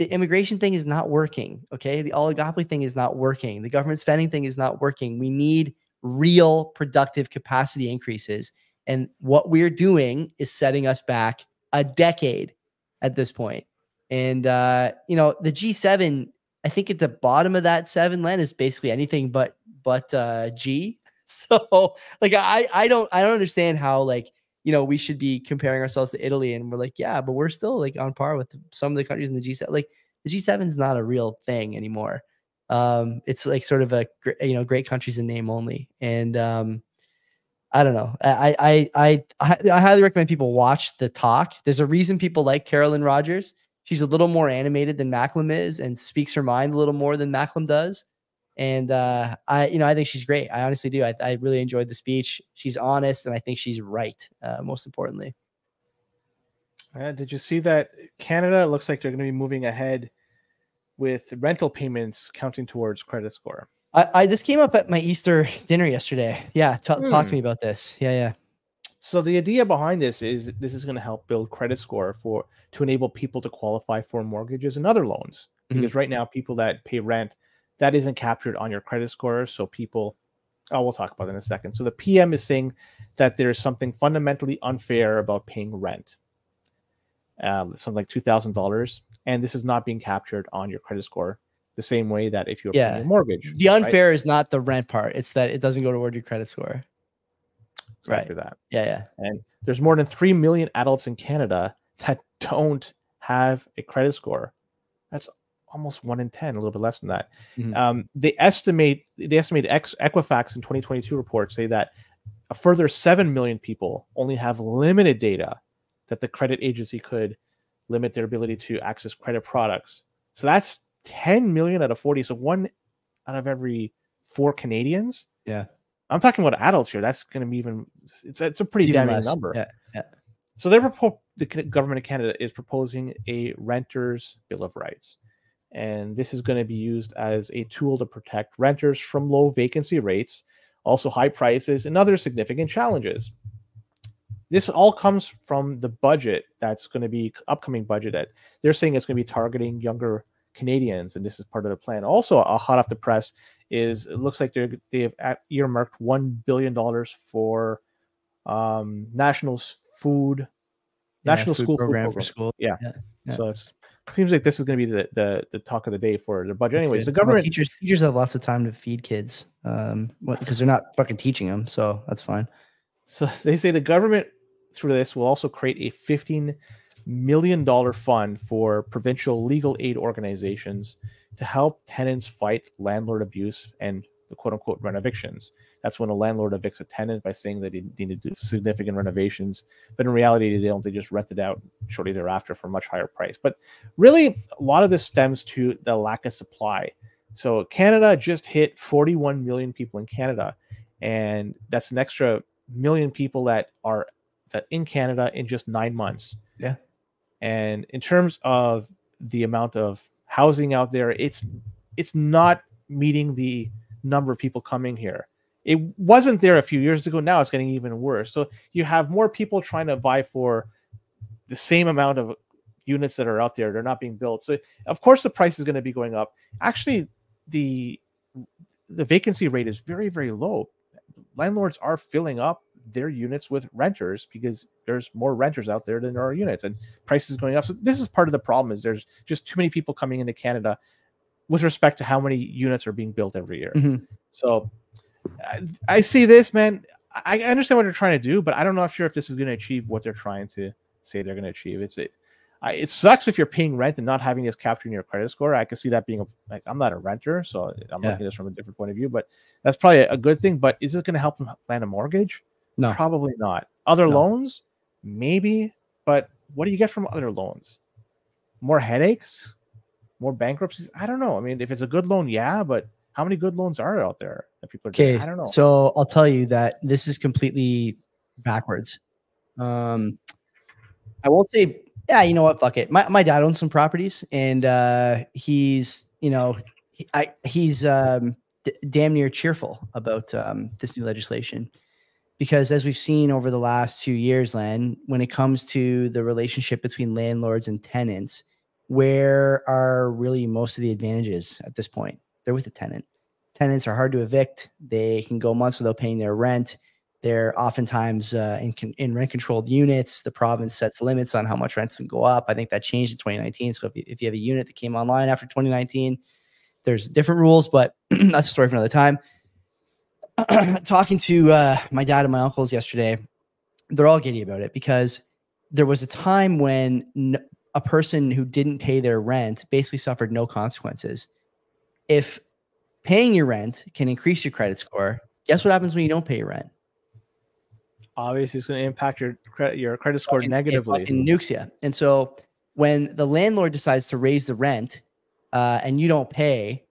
the immigration thing is not working. Okay. The oligopoly thing is not working. The government spending thing is not working. We need real productive capacity increases. And what we're doing is setting us back a decade at this point. And, uh, you know, the G7 I think at the bottom of that seven len is basically anything but but uh G. So like I I don't I don't understand how like you know we should be comparing ourselves to Italy and we're like yeah but we're still like on par with some of the countries in the G7 like the G7 is not a real thing anymore. Um it's like sort of a you know great countries in name only and um I don't know. I, I I I I highly recommend people watch the talk. There's a reason people like Carolyn Rogers she's a little more animated than Macklem is and speaks her mind a little more than Macklem does. And uh, I, you know, I think she's great. I honestly do. I, I really enjoyed the speech. She's honest, and I think she's right. Uh, most importantly. Uh, did you see that Canada looks like they're going to be moving ahead with rental payments counting towards credit score? I, I this came up at my Easter dinner yesterday. Yeah, hmm. talk to hmm. me about this. Yeah, yeah. So the idea behind this is this is going to help build credit score for to enable people to qualify for mortgages and other loans. Mm-hmm. Because right now, people that pay rent that isn't captured on your credit score. So people, oh, we'll talk about it in a second. So the PM is saying that there's something fundamentally unfair about paying rent. um, something like two thousand dollars, and this is not being captured on your credit score the same way that if you're Yeah. paying a mortgage. The right? unfair is not the rent part; it's that it doesn't go toward your credit score. exactly that. Yeah, yeah. And there's more than 3 million adults in Canada that don't have a credit score. That's almost one in 10, a little bit less than that. Mhm. Um, they estimate, they estimate Ex- Equifax in 2022 reports say that a further 7 million people only have limited data that the credit agency could limit their ability to access credit products. So that's 10 million out of 40. So one out of every four Canadians. Yeah. I'm talking about adults here. That's going to be even, it's, it's a pretty It's damning less. number. Yeah, yeah. So they're the government of Canada is proposing a renters bill of rights, and this is going to be used as a tool to protect renters from low vacancy rates, also high prices, and other significant challenges. This all comes from the budget that's going to be upcoming budget that they're saying it's going to be targeting younger Canadians, and this is part of the plan. Also, a hot off the press is it looks like they're they have at- earmarked one billion dollars for um, national food Yeah, national food school food program for school. Yeah. Yeah. Yeah. So it's seems like this is going to be the, the the talk of the day for the budget. That's Anyways, good. the Well, government teachers teachers have lots of time to feed kids, um, because they're not fucking teaching them, so that's fine. So they say the government through this will also create a $15 million fund for provincial legal aid organizations to help tenants fight landlord abuse and the quote unquote rent evictions. That's when a landlord evicts a tenant by saying that he needed to do significant renovations, but in reality, they don't. They just rent it out shortly thereafter for a much higher price. But really, a lot of this stems to the lack of supply. So Canada just hit 41 million people in Canada, and that's an extra million people that are that in Canada in just nine months. Yeah. And in terms of the amount of housing out there, it's it's not meeting the number of people coming here. It wasn't there a few years ago. Now it's getting even worse. So you have more people trying to vie for the same amount of units that are out there. They're not being built. So of course the price is going to be going up. Actually, the the vacancy rate is very very low. Landlords are filling up their units with renters because there's more renters out there than there are units and prices going up. So this is part of the problem is there's just too many people coming into Canada with respect to how many units are being built every year. Mhm. So I, I see this, man. I, I understand what they're trying to do, but I don't know if sure if this is going to achieve what they're trying to say they're going to achieve. It's it, I, it sucks if you're paying rent and not having this captured in your credit score. I can see that being a, like I'm not a renter, so I'm Yeah. looking at this from a different point of view. But that's probably a, a good thing. But is it going to help them land a mortgage? No. probably not. Other No. loans, maybe. But what do you get from other loans? More headaches, more bankruptcies. I don't know. I mean, if it's a good loan, yeah, but how many good loans are out there that people are doing? Okay, I don't know. so I'll tell you that this is completely backwards. Um, I won't say, yeah, you know what? Fuck it. My my dad owns some properties, and uh, he's you know, he, I he's um, d- damn near cheerful about um, this new legislation because as we've seen over the last few years, Len, when it comes to the relationship between landlords and tenants, where are really most of the advantages at this point? They're with the tenant. Tenants are hard to evict. They can go months without paying their rent. They're oftentimes uh, in, in rent controlled units. The province sets limits on how much rents can go up. I think that changed in 2019. So if you, if you have a unit that came online after 2019, there's different rules, but that's a story for another time. Talking to uh, my dad and my uncles yesterday, they're all giddy about it because there was a time when a person who didn't pay their rent basically suffered no consequences. If paying your rent can increase your credit score, guess what happens when you don't pay your rent? Obviously, it's going to impact your credit your credit score fucking- it negatively. fucking nukes you. And so when the landlord decides to raise the rent uh, and you don't pay,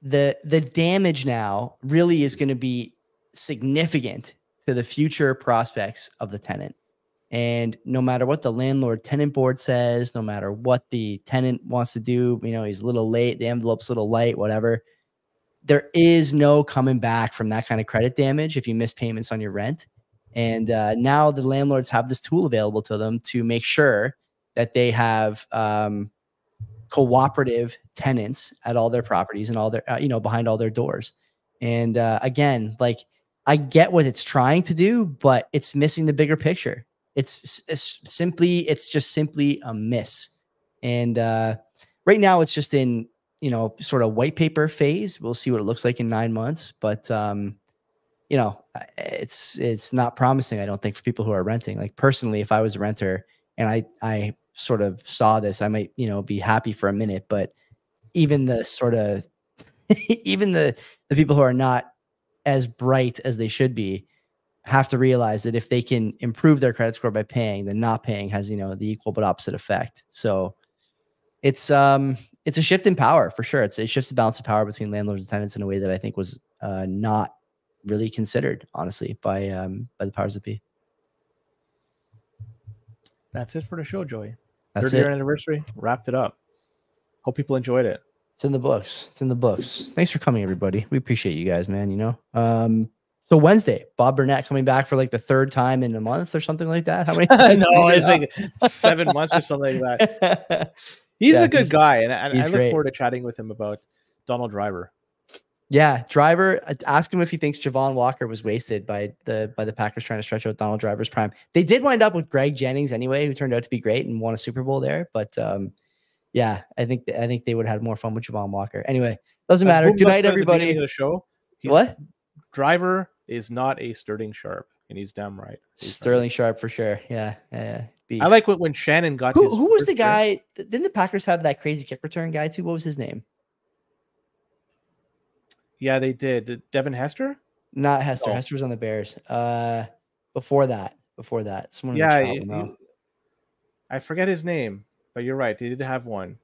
the the damage now really is going to be significant to the future prospects of the tenant. And no matter what the landlord tenant board says, no matter what the tenant wants to do, you know, he's a little late, the envelope's a little light, whatever. There is no coming back from that kind of credit damage if you miss payments on your rent. And uh, now the landlords have this tool available to them to make sure that they have um, cooperative tenants at all their properties and all their, uh, you know, behind all their doors. And uh, again, like I get what it's trying to do, but it's missing the bigger picture. It's, it's simply, it's just simply a miss. And uh, right now, it's just in you know sort of white paper phase. We'll see what it looks like in nine months, but um, you know, it's it's not promising. I don't think for people who are renting. Like personally, if I was a renter and I I sort of saw this, I might you know be happy for a minute, but even the sort of even the the people who are not as bright as they should be have to realize that if they can improve their credit score by paying, then not paying has you know the equal but opposite effect. So it's um it's a shift in power for sure. It's it shifts the balance of power between landlords and tenants in a way that I think was uh, not really considered, honestly, by um, by the powers that be. That's it for the show, Joey. That's Third year anniversary. Wrapped it up. Hope people enjoyed it. It's in the books. It's in the books. Thanks for coming, everybody. We appreciate you guys, man. You know. Um, so Wednesday, Bob Burnett coming back for like the third time in a month or something like that. How many? no, it's like seven months or something like that. He's Yeah, a good he's- guy, and, and I look great. forward to chatting with him about Donald Driver. Yeah, Driver. Ask him if he thinks Javon Walker was wasted by the by the Packers trying to stretch out Donald Driver's prime. They did wind up with Greg Jennings anyway, who turned out to be great and won a Super Bowl there. But um, yeah, I think I think they would have had more fun with Javon Walker. Anyway, doesn't matter. Good night, the everybody. Of the show. he's- What? Driver is not a Sterling Sharpe, and he's damn right. He's. Sterling Sharpe for sure. Yeah, yeah. I like what when Shannon got. Who, who was the guy? th- Didn't the Packers have that crazy kick return guy too? What was his name? Yeah, they did. Devin Hester. Not Hester. No. Hester was on the Bears. Uh, before that, before that, someone. Yeah, chat will it- know. you- I forget his name, but you're right. They did have one.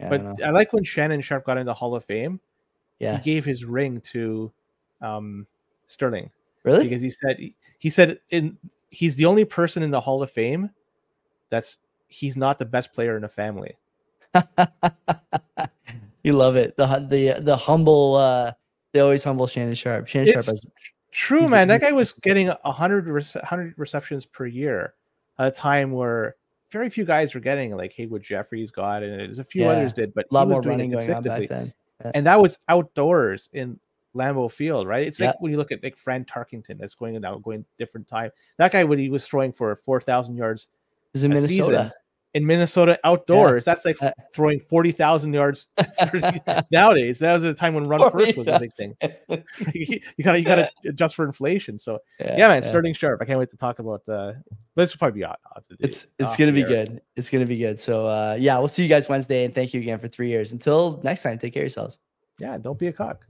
Yeah, but don't. I like when Shannon Sharpe got in the Hall of Fame. yeah, He gave his ring to um, Sterling really? because he said he said in he's the only person in the Hall of Fame that's he's not the best player in the family. you love it. The the the humble. uh They always humble Shannon Sharpe. Shannon Sharpe It's has True, man. That guy was getting a hundred hundred receptions per year at a time where very few guys were getting like Haywood Jeffires got and there's a few Yeah, others did, but a lot more running going on back then. and that was outdoors in Lambeau Field, right? It's Yeah. like when you look at like Fran Tarkington that's going now going different time. That guy when he was throwing for four thousand yards is in Minnesota. season in Minnesota outdoors. That's like Uh, throwing forty thousand yards nowadays. That was a time when run first was a big thing. you gotta you gotta adjust for inflation. So yeah, man, Sterling Sharpe. I can't wait to talk about. Uh, this will probably be odd. odd It's it's gonna be good. It's gonna be good. So uh yeah, we'll see you guys Wednesday and thank you again for three years. Until next time, take care of yourselves. Yeah, don't be a cock.